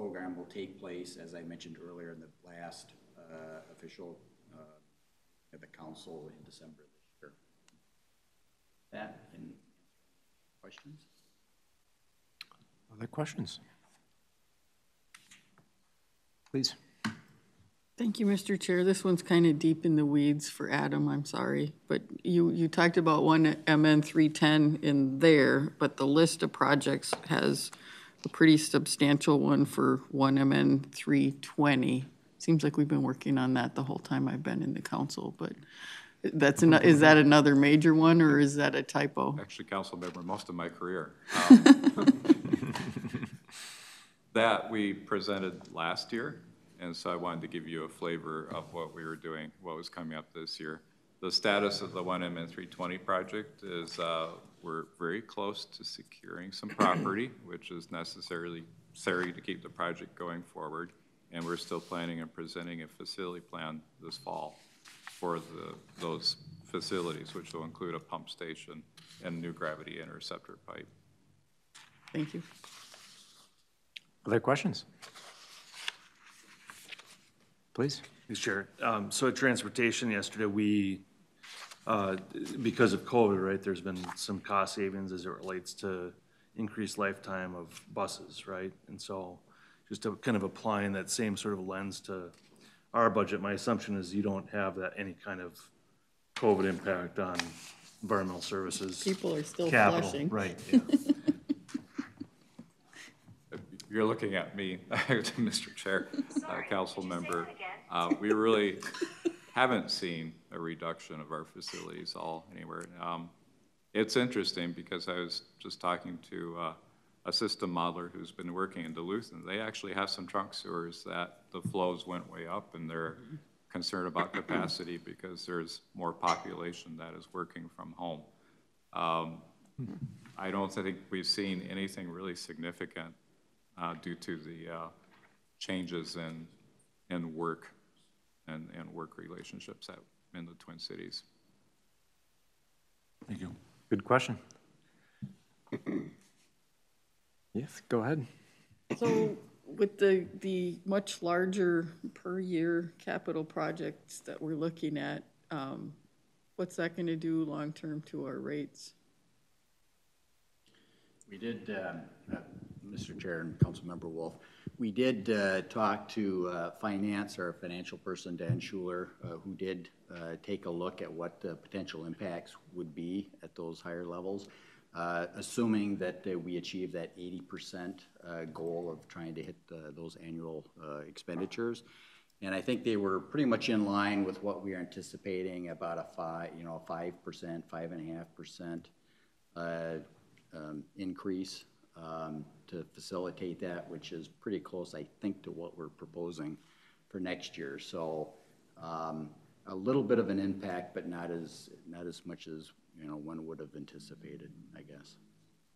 program will take place, as I mentioned earlier, in the last uh, official uh, at the council in December this year. That, and questions? Other questions? Please. Thank you, Mr. Chair. This one's kind of deep in the weeds for Adam, I'm sorry. But you, you talked about one MN 310 in there, but the list of projects has a pretty substantial one for one MN 320. Seems like we've been working on that the whole time I've been in the council, but that's, ano- is that another major one, or is that a typo? Actually, council member most of my career. Um, That we presented last year, and so I wanted to give you a flavor of what we were doing, what was coming up this year. The status of the one MN three twenty project is, uh, we're very close to securing some property, which is necessarily necessary to keep the project going forward. And we're still planning on presenting a facility plan this fall for the, those facilities, which will include a pump station and new gravity interceptor pipe. Thank you. Other questions? Please. Mr. Chair, um, so at transportation yesterday, we, uh, because of COVID, right, there's been some cost savings as it relates to increased lifetime of buses, right? And so just to kind of applying that same sort of lens to our budget, my assumption is you don't have that, any kind of COVID impact on environmental services. People are still capital, flushing. Right, yeah. You're looking at me, Mr. Chair, uh, council member. Uh, We really haven't seen a reduction of our facilities all anywhere. Um, It's interesting because I was just talking to uh, a system modeler who's been working in Duluth, and they actually have some trunk sewers that the flows went way up, and they're concerned about capacity because there's more population that is working from home. Um, I don't think we've seen anything really significant uh, due to the uh, changes in, in work and, and work relationships at, in the Twin Cities. Thank you. Good question. Yes, go ahead. So with the, the much larger per-year capital projects that we're looking at, um, what's that gonna do long-term to our rates? We did, um, uh, Mr. Chair and Councilmember Wulff, we did uh, talk to uh, Finance, our financial person, Dan Schuler, uh, who did uh, take a look at what the potential impacts would be at those higher levels, uh, assuming that uh, we achieve that 80% uh, goal of trying to hit uh, those annual expenditures. And I think they were pretty much in line with what we are anticipating, about a five, you know, 5%, five and a half percent um, increase um, to facilitate that, which is pretty close, I think, to what we're proposing for next year. So um, a little bit of an impact, but not as, not as much as, you know, one would have anticipated, I guess,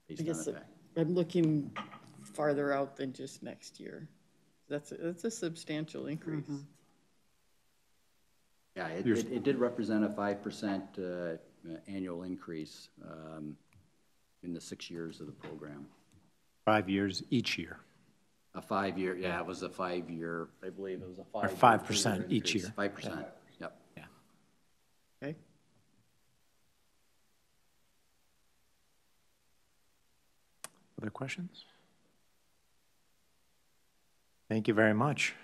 I based on guess the fact. I'm looking farther out than just next year. That's, a- that's a substantial increase. Yeah, it, it it did represent a five percent uh, annual increase um, in the six years of the program. Five years each year. A five-year, yeah, it was a five-year, I believe it was a five. 5% each year. Five percent, yep. Yeah. Okay? Other questions? Thank you very much.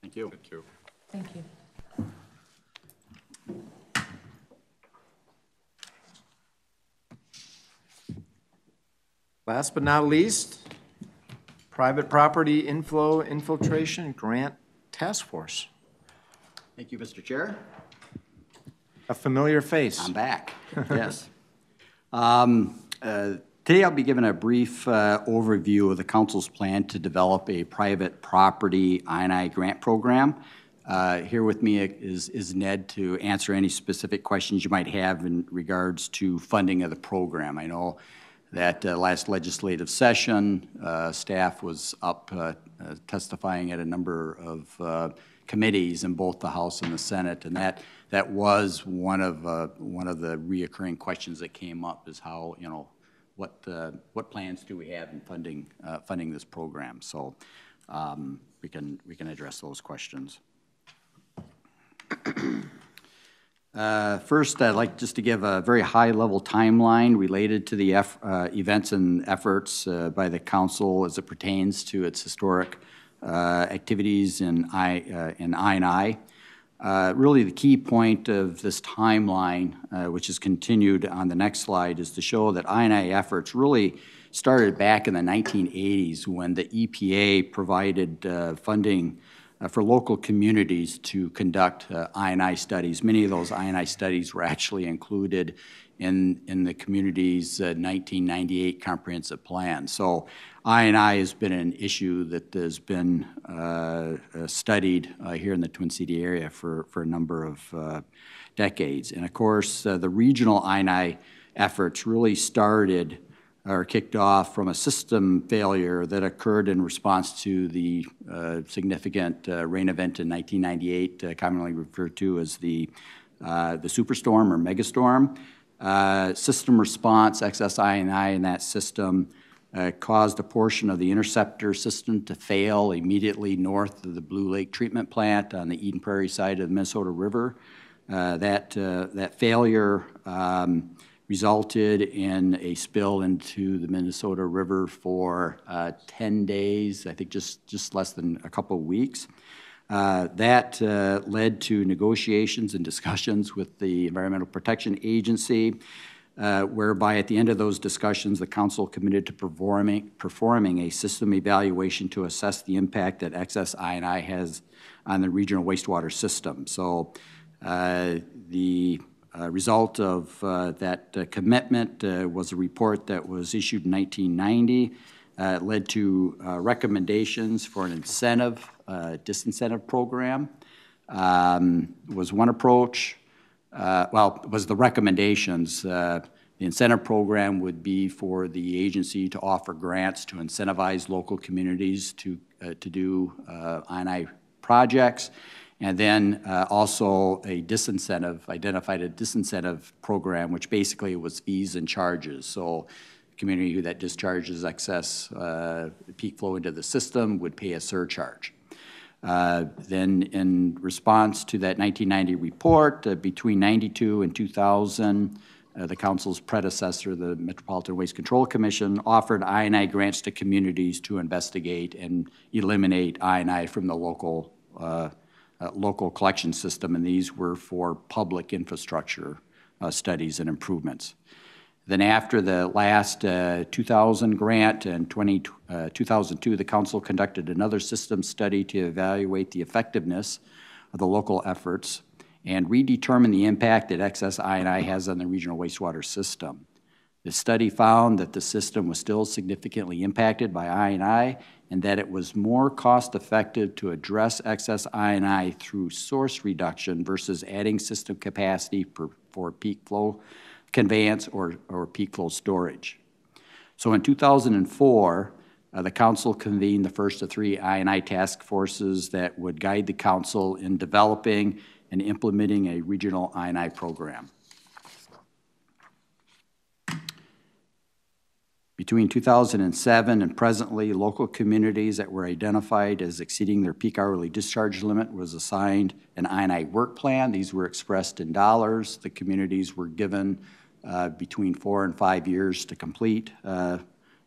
Thank you. Thank you. Thank you. Last but not least, Private Property Inflow Infiltration Grant Task Force. Thank you, Mr. Chair. A familiar face. I'm back, yes. Um, uh, Today, I'll be giving a brief uh, overview of the council's plan to develop a private property INI grant program. Uh, Here with me is is Ned to answer any specific questions you might have in regards to funding of the program. I know that uh, last legislative session, uh, staff was up uh, uh, testifying at a number of uh, committees in both the House and the Senate, and that, that was one of, uh, one of the reoccurring questions that came up, is how, you know, what, what plans do we have in funding, funding this program? So um, we can, we can address those questions. Uh, First, I'd like just to give a very high-level timeline related to the uh, events and efforts uh, by the council as it pertains to its historic uh, activities in I, uh, in I and I. Uh, Really, the key point of this timeline, which is continued on the next slide, is to show that I and I efforts really started back in the 1980s when the EPA provided funding for local communities to conduct uh, I studies. Many of those INI studies were actually included in, in the community's uh, 1998 comprehensive plan. So INI has been an issue that has been uh, uh, studied uh, here in the Twin City area for, for a number of uh, decades. And of course, uh, the regional INI efforts really started or kicked off from a system failure that occurred in response to the uh, significant uh, rain event in 1998, uh, commonly referred to as the, uh, the superstorm or megastorm. Uh, system response, excess I&I in that system, uh, caused a portion of the interceptor system to fail immediately north of the Blue Lake Treatment Plant on the Eden Prairie side of the Minnesota River. that, that failure um, resulted in a spill into the Minnesota River for uh, 10 days, I think just, just less than a couple of weeks. Uh, that uh, led to negotiations and discussions with the Environmental Protection Agency, uh, whereby at the end of those discussions, the council committed to performing, performing a system evaluation to assess the impact that excess I&I has on the regional wastewater system. So uh, the uh, result of uh, that uh, commitment uh, was a report that was issued in 1990. Uh, it led to uh, recommendations for an incentive, disincentive program. Um, was one approach. well, was the recommendations. the incentive program would be for the agency to offer grants to incentivize local communities to, to do I projects. And then uh, also a disincentive, identified a disincentive program, which basically was fees and charges. So community that discharges excess uh, peak flow into the system would pay a surcharge. Uh, Then, in response to that 1990 report, uh, between 92 and 2000, uh, the council's predecessor, the Metropolitan Waste Control Commission, offered I grants to communities to investigate and eliminate I from the local, uh, local collection system, and these were for public infrastructure uh, studies and improvements. Then after the last uh, 2000 grant and 20, uh, 2002, the council conducted another system study to evaluate the effectiveness of the local efforts and redetermine the impact that excess I and I has on the regional wastewater system. The study found that the system was still significantly impacted by I and I and that it was more cost-effective to address excess I through source reduction versus adding system capacity for, for peak flow conveyance or, or peak flow storage. So in 2004, uh, the council convened the first of three I&I task forces that would guide the council in developing and implementing a regional I&I program. Between 2007 and presently, local communities that were identified as exceeding their peak hourly discharge limit was assigned an I&I work plan. These were expressed in dollars. The communities were given uh, between four and five years to complete uh,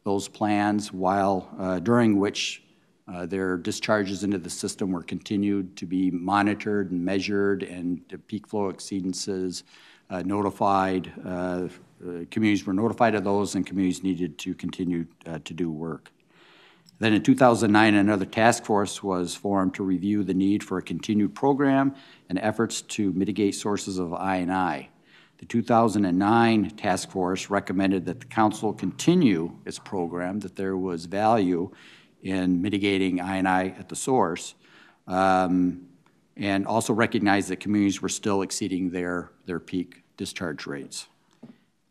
those plans, while uh, during which uh, their discharges into the system were continued to be monitored and measured, and peak flow exceedances uh, notified. Uh, communities were notified of those, and communities needed to continue to do work. Then in 2009, another task force was formed to review the need for a continued program and efforts to mitigate sources of I&I. The 2009 task force recommended that the council continue its program, that there was value in mitigating I&I at the source, um, and also recognized that communities were still exceeding their, their peak discharge rates.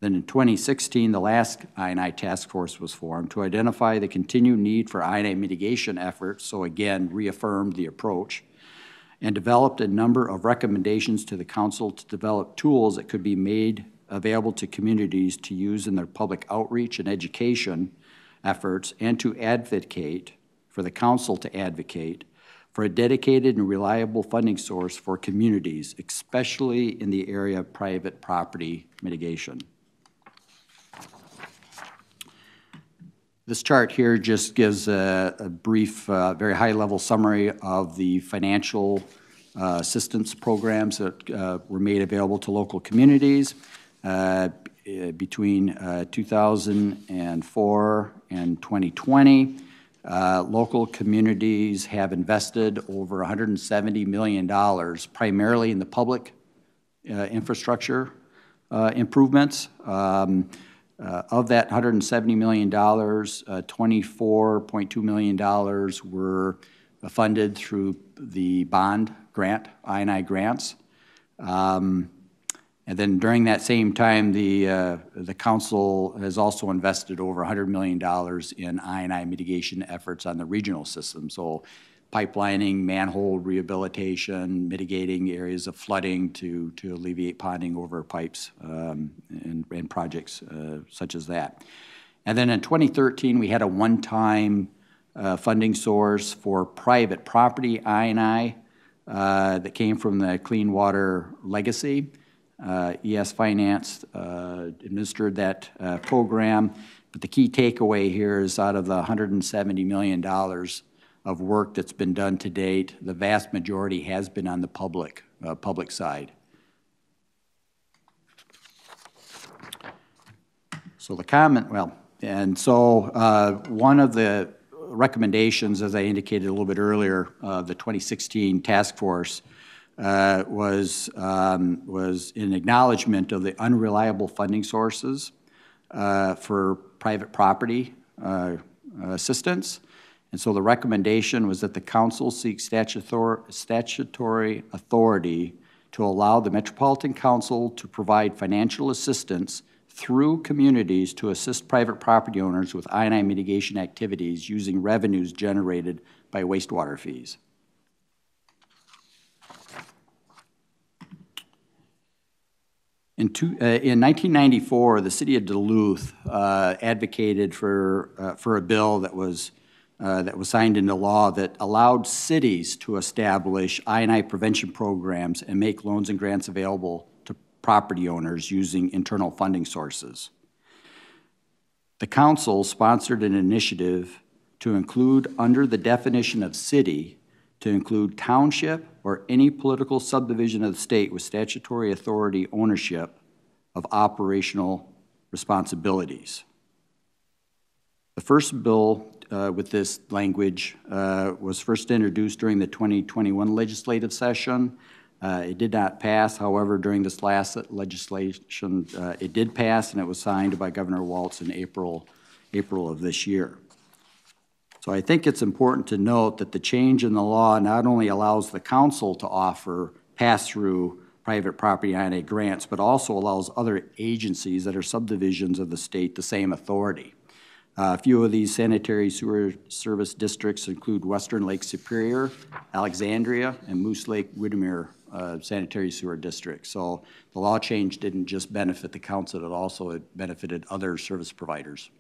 Then in 2016, the last I&I task force was formed to identify the continued need for I&I mitigation efforts, so again, reaffirmed the approach and developed a number of recommendations to the council to develop tools that could be made available to communities to use in their public outreach and education efforts and to advocate, for the council to advocate, for a dedicated and reliable funding source for communities, especially in the area of private property mitigation. This chart here just gives a, a brief, uh, very high-level summary of the financial uh, assistance programs that uh, were made available to local communities uh, eh, between uh, 2004 and 2020. Uh, local communities have invested over $170 million, primarily in the public infrastructure improvements. Um, uh, of that $170 million, uh, $24.2 million were funded through the bond grant, I&I grants. Um, and then during that same time, the, uh, the council has also invested over $100 million in I&I mitigation efforts on the regional system. So pipelining, manhole rehabilitation, mitigating areas of flooding to, to alleviate ponding over pipes um, and, and projects uh, such as that. And then in 2013, we had a one-time uh, funding source for private property I&I uh, that came from the Clean Water Legacy. Uh, ES Finance uh, administered that uh, program, but the key takeaway here is out of the $170 million of work that's been done to date. The vast majority has been on the public, uh, public side. So the comment, well, and so uh, one of the recommendations, as I indicated a little bit earlier, uh, the 2016 task force uh, was, um, was in acknowledgement of the unreliable funding sources uh, for private property uh, assistance and so the recommendation was that the council seek statutory authority to allow the Metropolitan Council to provide financial assistance through communities to assist private property owners with I&I mitigation activities using revenues generated by wastewater fees. In two, uh, in 1994, the city of Duluth uh, advocated for, uh, for a bill that was, uh, that was signed into law that allowed cities to establish I prevention programs and make loans and grants available to property owners using internal funding sources. The council sponsored an initiative to include under the definition of city, to include township or any political subdivision of the state with statutory authority ownership of operational responsibilities. The first bill uh, with this language uh, was first introduced during the 2021 legislative session. Uh, It did not pass, however, during this last legislation, uh, it did pass, and it was signed by Governor Walz in April, April of this year. So I think it's important to note that the change in the law not only allows the council to offer pass-through private property I&I grants, but also allows other agencies that are subdivisions of the state the same authority. Uh, a few of these sanitary sewer service districts include Western Lake Superior, Alexandria, and Moose Lake Windemere uh, sanitary sewer districts. So the law change didn't just benefit the council, it also it benefited other service providers.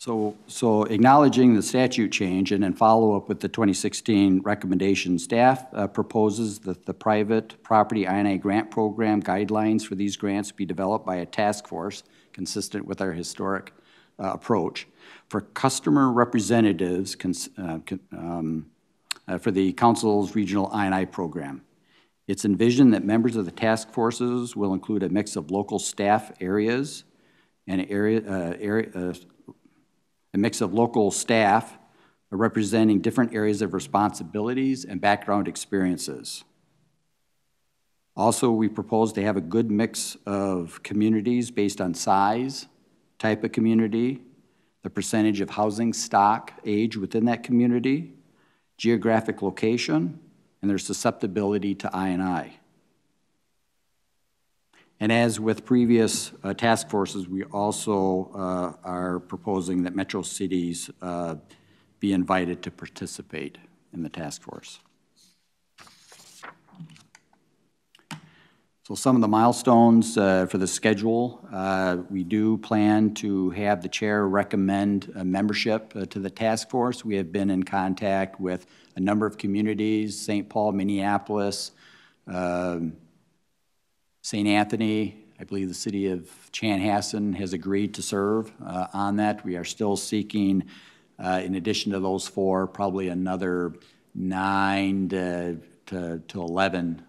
So, so acknowledging the statute change and in follow-up with the 2016 recommendation, staff uh, proposes that the private property I&I grant program guidelines for these grants be developed by a task force consistent with our historic uh, approach for customer representatives uh, um, uh, for the council's regional I&I program. It's envisioned that members of the task forces will include a mix of local staff areas and area, uh, area uh, a mix of local staff representing different areas of responsibilities and background experiences. Also, we propose to have a good mix of communities based on size, type of community, the percentage of housing stock age within that community, geographic location, and their susceptibility to I&I. And as with previous uh, task forces, we also uh, are proposing that metro cities uh, be invited to participate in the task force. So some of the milestones uh, for the schedule, uh, we do plan to have the chair recommend membership uh, to the task force. We have been in contact with a number of communities, St. Paul, Minneapolis, um, St. Anthony, I believe the city of Chanhassen has agreed to serve uh, on that. We are still seeking, uh, in addition to those four, probably another nine to, to, to 11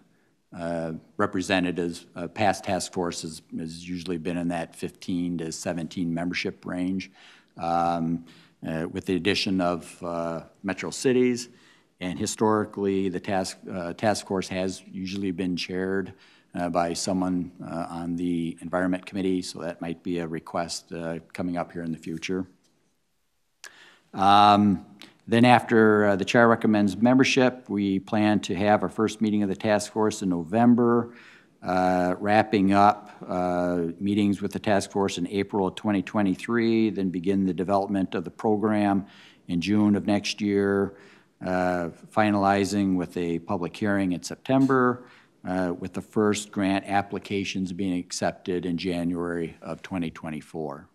uh, representatives. Uh, past task force has, has, usually been in that 15 to 17 membership range. Um, uh, with the addition of uh, metro cities, and historically, the task, task force has usually been chaired uh, by someone uh, on the Environment Committee, so that might be a request uh, coming up here in the future. Um, then after uh, the chair recommends membership, we plan to have our first meeting of the task force in November, uh, wrapping up uh, meetings with the task force in April of 2023, then begin the development of the program in June of next year, finalizing with a public hearing in September, uh, with the first grant applications being accepted in January of 2024.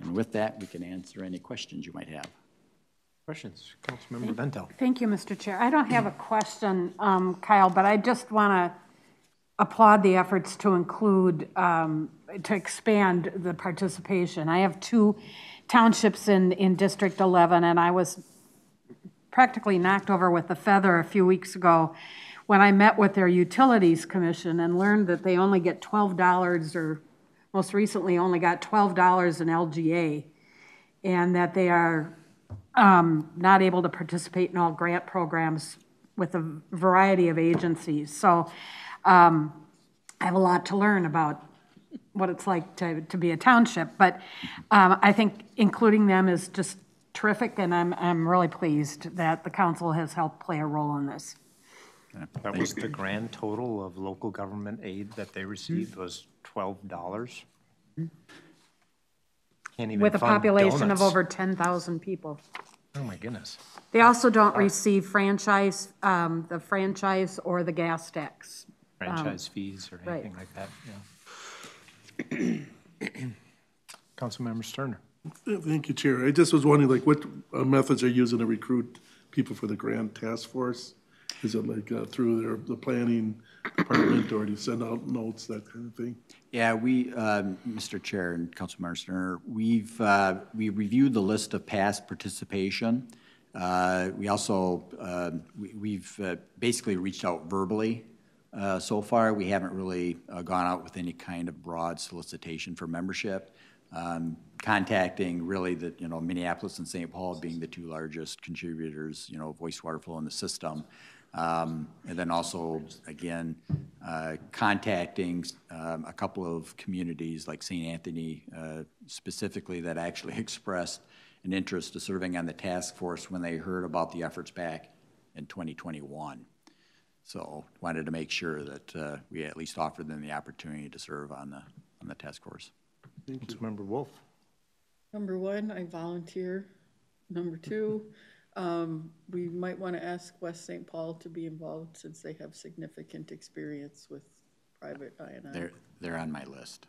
And with that, we can answer any questions you might have. Questions? Councilmember Vento. Thank you, Mr. Chair. I don't have a question, um, Kyle, but I just want to applaud the efforts to include, um, to expand the participation. I have two townships in, in District 11, and I was practically knocked over with a feather a few weeks ago when I met with their Utilities Commission and learned that they only get $12 or most recently only got $12 in LGA and that they are um, not able to participate in all grant programs with a variety of agencies. So um, I have a lot to learn about what it's like to, to be a township, but um, I think including them is just terrific, and I'm, I'm really pleased that the council has helped play a role in this. That was the grand total of local government aid that they received was twelve dollars. Can't even With a fund population of donuts. over 10,000 people. Oh, my goodness. They also don't receive franchise, um, the franchise or the gas tax. Franchise fees or right. anything like that, yeah. Councilmember Sterner. Thank you, Chair. I just was wondering, like, what uh, methods are you using to recruit people for the grant task force? Is it like uh, through their, the planning department, or do you send out notes, that kind of thing? Yeah, we, um, Mr. Chair and Councilmember Sterner, we've, uh, we reviewed the list of past participation. Uh, We also, uh, we- we've uh, basically reached out verbally uh, so far. We haven't really gone out with any kind of broad solicitation for membership. Um, Contacting really the, you know, Minneapolis and St. Paul being the two largest contributors, you know, of wastewater flow in the system. Um, And then also, again, uh, contacting um, a couple of communities like St. Anthony uh, specifically that actually expressed an interest to serving on the task force when they heard about the efforts back in 2021. So wanted to make sure that uh, we at least offered them the opportunity to serve on the, on the task force. Councilmember Wulff. Number one, I volunteer. Number two, um, we might want to ask West St. Paul to be involved since they have significant experience with private I and I. They're, they're on my list.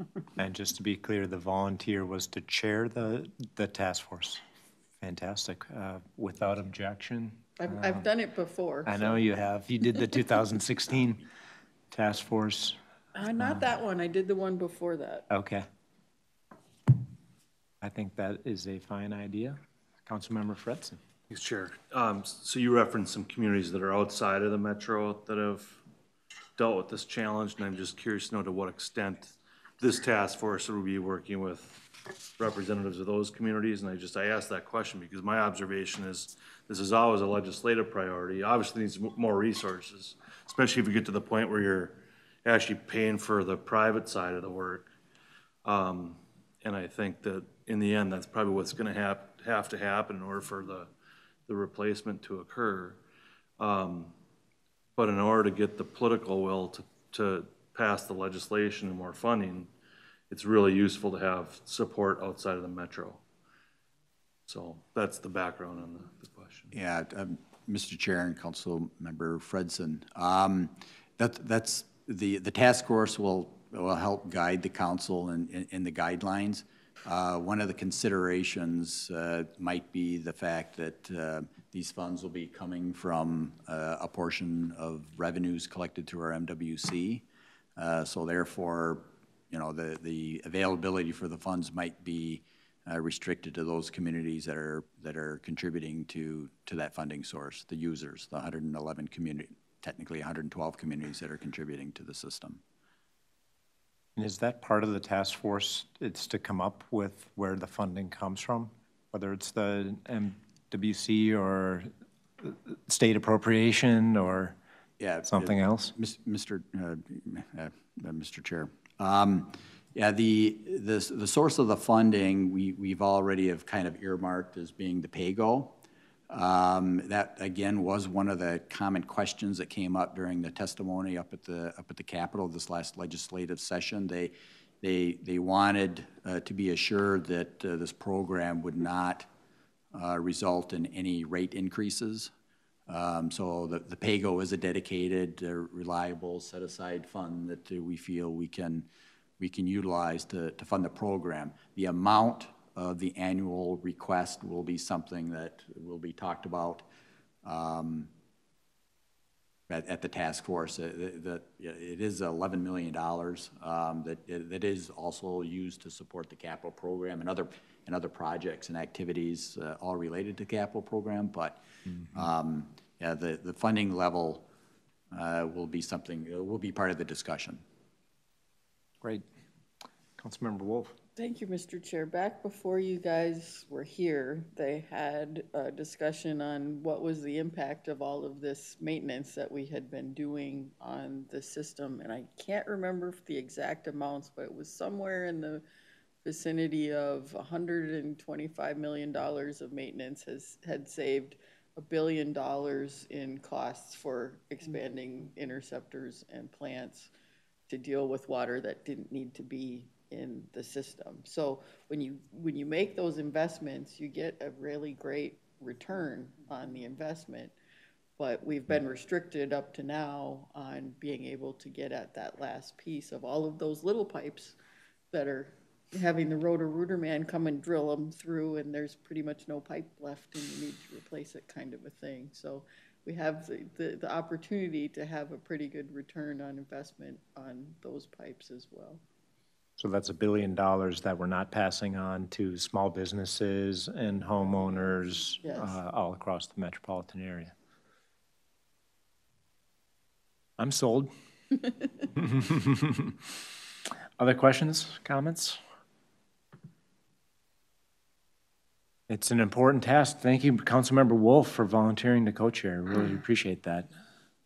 And just to be clear, the volunteer was to chair the, the task force. Fantastic. Uh, Without objection. I've, I've done it before. I know you have. You did the 2016 task force. Uh, not that one, I did the one before that. Okay. I think that is a fine idea. Councilmember Fredson. Thanks, Chair. Um, so you referenced some communities that are outside of the metro that have dealt with this challenge, and I'm just curious to know to what extent this task force will be working with representatives of those communities, and I just, I asked that question because my observation is, this is always a legislative priority, obviously needs more resources, especially if you get to the point where you're actually paying for the private side of the work. Um, and I think that in the end, that's probably what's gonna hap, have to happen in order for the, the replacement to occur. Um, But in order to get the political will to, to pass the legislation and more funding, it's really useful to have support outside of the metro. So that's the background on the, the question. Yeah, um, Mr. Chair and Council Member Fredson, um, that, that's, the, the task force will, will help guide the council in, in- the guidelines. Uh, One of the considerations uh, might be the fact that uh, these funds will be coming from uh, a portion of revenues collected through our MWC. Uh, So therefore, you know, the, the availability for the funds might be uh, restricted to those communities that are, that are contributing to, to that funding source, the users, the 111 community, technically 112 communities that are contributing to the system. And is that part of the task force? It's to come up with where the funding comes from? Whether it's the MWC or state appropriation or Yeah. something else? Mr. uh, uh, uh, Mr. Chair. Um, Yeah, the, the, the source of the funding, we, we've already have kind of earmarked as being the PAYGO. Um, That, again, was one of the common questions that came up during the testimony up at the, up at the Capitol this last legislative session. They, they, they wanted uh, to be assured that uh, this program would not uh, result in any rate increases. Um, So the, the PAYGO is a dedicated, uh, reliable, set-aside fund that uh, we feel we can, we can utilize to, to fund the program. The amount of the annual request will be something that will be talked about um, at, at the task force. Uh, the- the- It is $11 million um, that, that is also used to support the capital program and other, and other projects and activities, uh, all related to the capital program, but, um, yeah, the, the funding level uh, will be something, uh, will be part of the discussion. Great. Councilmember Wulff. Thank you, Mr. Chair. Back before you guys were here, they had a discussion on what was the impact of all of this maintenance that we had been doing on the system. And I can't remember the exact amounts, but it was somewhere in the vicinity of hundred and twenty-five million dollars of maintenance has, had saved a billion dollars in costs for expanding interceptors and plants to deal with water that didn't need to be in the system. So when you, when you make those investments, you get a really great return on the investment. But we've been restricted up to now on being able to get at that last piece of all of those little pipes that are having the rotor rooter man come and drill them through and there's pretty much no pipe left and you need to replace it kind of a thing. So we have the, the, the opportunity to have a pretty good return on investment on those pipes as well. So that's a billion dollars that we're not passing on to small businesses and homeowners Yes. uh, all across the metropolitan area. I'm sold. Other questions, comments? It's an important task. Thank you, Councilmember Wulff, for volunteering to co-chair. Really appreciate that.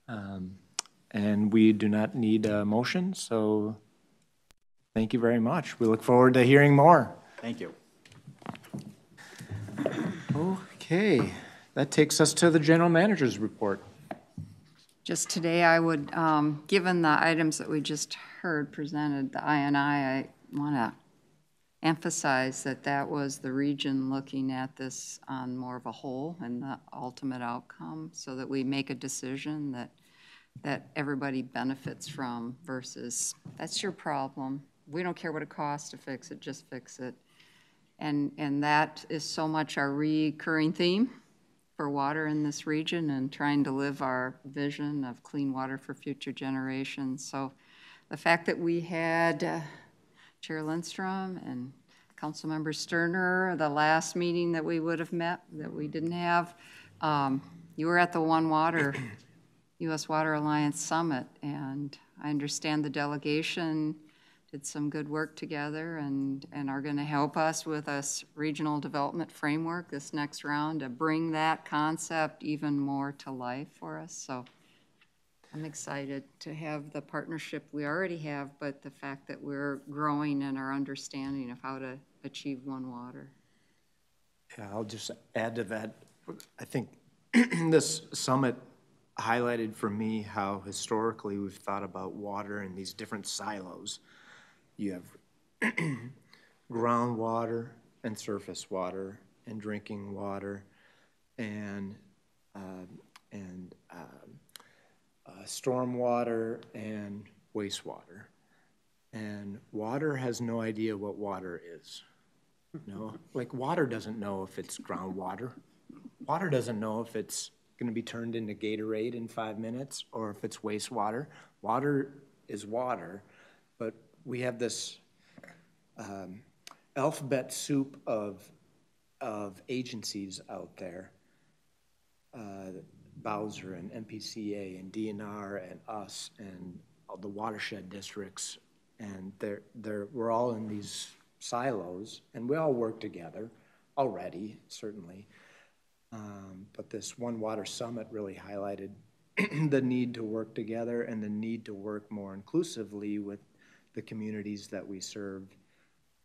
Um, And we do not need a motion, so Thank you very much. We look forward to hearing more. Thank you. Okay, that takes us to the general manager's report. Just today, I would, um, given the items that we just heard presented, the I&I, I, I want to emphasize that that was the region looking at this on more of a whole and the ultimate outcome, so that we make a decision that, that everybody benefits from versus, that's your problem. We don't care what it costs to fix it, just fix it. And, and that is so much our recurring theme for water in this region and trying to live our vision of clean water for future generations. So the fact that we had uh, Chair Lindstrom and Councilmember Sterner, the last meeting that we would have met, that we didn't have, um, you were at the One Water, U.S. Water Alliance Summit, and I understand the delegation did some good work together and, and are going to help us with this regional development framework this next round to bring that concept even more to life for us. So I'm excited to have the partnership we already have, but the fact that we're growing in our understanding of how to achieve one water. Yeah, I'll just add to that. I think this summit highlighted for me how historically we've thought about water in these different silos. You have groundwater and surface water and drinking water and, um, and um, uh, stormwater and wastewater. And water has no idea what water is. No, like water doesn't know if it's groundwater. Water doesn't know if it's gonna be turned into Gatorade in five minutes or if it's wastewater. Water is water, but we have this um, alphabet soup of, of agencies out there. Uh, BWSR and MPCA and DNR and us and all the watershed districts. And they're, they're, we're all in these silos and we all work together already, certainly. Um, But this One Water Summit really highlighted the need to work together and the need to work more inclusively with the communities that we serve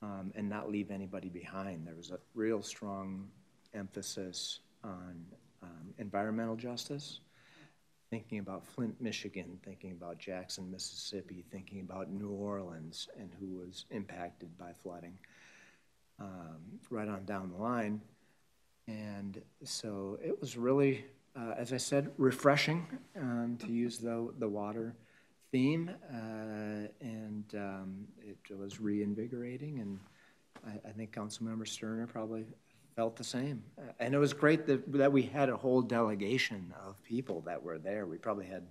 um, and not leave anybody behind. There was a real strong emphasis on um, environmental justice, thinking about Flint, Michigan, thinking about Jackson, Mississippi, thinking about New Orleans and who was impacted by flooding, um, right on down the line. And so it was really, uh, as I said, refreshing um, to use the, the water theme. Uh, and um, it was reinvigorating. And I, I think Councilmember Sterner probably felt the same. Uh, And it was great that, that we had a whole delegation of people that were there. We probably had,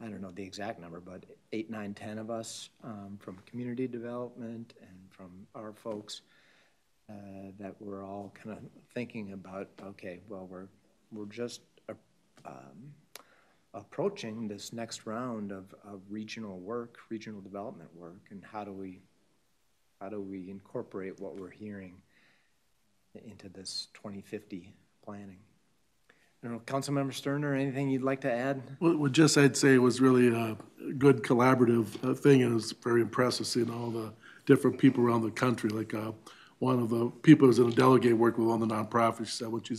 I don't know the exact number, but eight, nine, ten of us um, from community development and from our folks uh, that were all kind of thinking about, okay, well, we're, we're just uh, um, approaching this next round of, of regional work, regional development work, and how do we, how do we incorporate what we're hearing into this 2050 planning? I don't know, Sterner, anything you'd like to add? Well, well, just I'd say it was really a good collaborative uh, thing, and it was very impressive seeing all the different people around the country. Like, uh, one of the people who was in a delegate worked with of the nonprofits, she said when she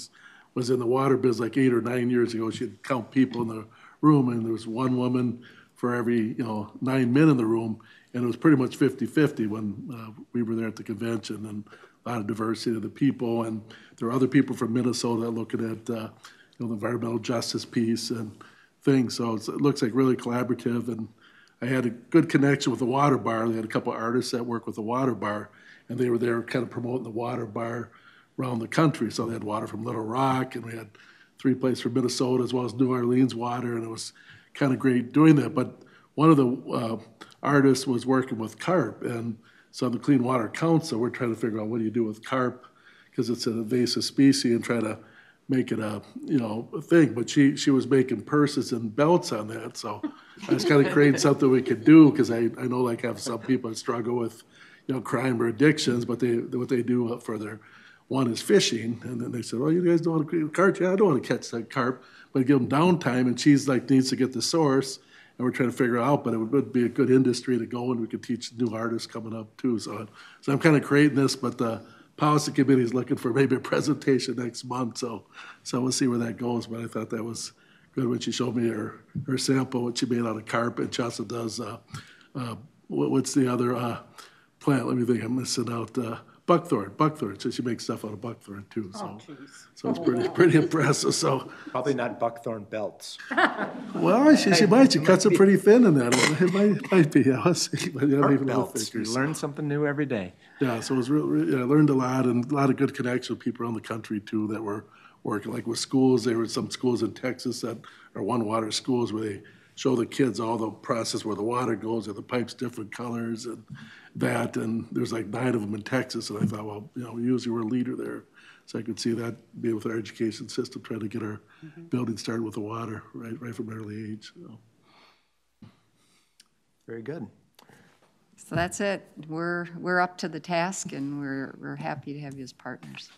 was in the water biz like eight or nine years ago, she'd count people in the room, and there was one woman for every, you know, nine men in the room, And it was pretty much 50/50 when uh, we were there at the convention, and a lot of diversity of the people. And there were other people from Minnesota looking at, uh, you know, the environmental justice piece and things. So it looks like really collaborative, and I had a good connection with the Water Bar. They had a couple artists that work with the Water Bar, and they were there kind of promoting the Water Bar around the country. So they had water from Little Rock, and we had three places from Minnesota as well as New Orleans water, and it was kind of great doing that. But one of the uh, artists was working with carp, and so the Clean Water Council, we're trying to figure out what do you do with carp because it's an invasive species, and try to make it a you know a thing. But she she was making purses and belts on that, so I was kind of creating something we could do because I I know like I have some people that struggle with you know crime or addictions, but they what they do for their one is fishing, and then they said, "Well, you guys don't want to carp? Yeah, I don't want to catch that carp, but give them downtime." And she's like needs to get the source, and we're trying to figure it out. But it would be a good industry to go, and we could teach new artists coming up too. So, so I'm kind of creating this, but the policy committee is looking for maybe a presentation next month. So, so we'll see where that goes. But I thought that was good when she showed me her her sample, what she made out of carp, and she does. Uh, uh, what, what's the other uh, plant? Let me think. I'm missing out. Buckthorn, buckthorn. So she makes stuff out of buckthorn too. So, oh, so it's pretty pretty impressive. So, Probably not buckthorn belts. well, she, she might. She cuts it pretty thin in that. It might, might be. Yeah, let's see. But yeah, maybe a little Belts. thicker. You So, learn something new every day. yeah, so it was real. real- yeah, I learned a lot and a lot of good connections with people around the country too that were working. Like with schools, there were some schools in Texas that are one water schools where they show the kids all the process where the water goes, and the pipes different colors and that. And there's like nine of them in Texas, and I thought, well, you know, usually we're a leader there. So I could see that being with our education system, trying to get our mm-hmm. building started with the water right, right from early age. So. Very good. So that's it. We're, we're up to the task, and we're, we're happy to have you as partners.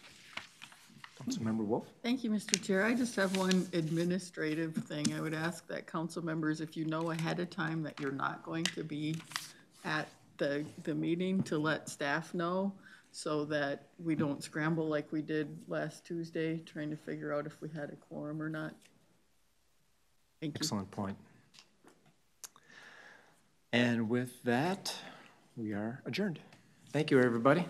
Councilmember Wulff? Thank you, Mr. Chair. I just have one administrative thing. I would ask that council members, if you know ahead of time that you're not going to be at the, the meeting, to let staff know so that we don't scramble like we did last Tuesday, trying to figure out if we had a quorum or not. Thank you. Excellent point. And with that, we are adjourned. Thank you, everybody.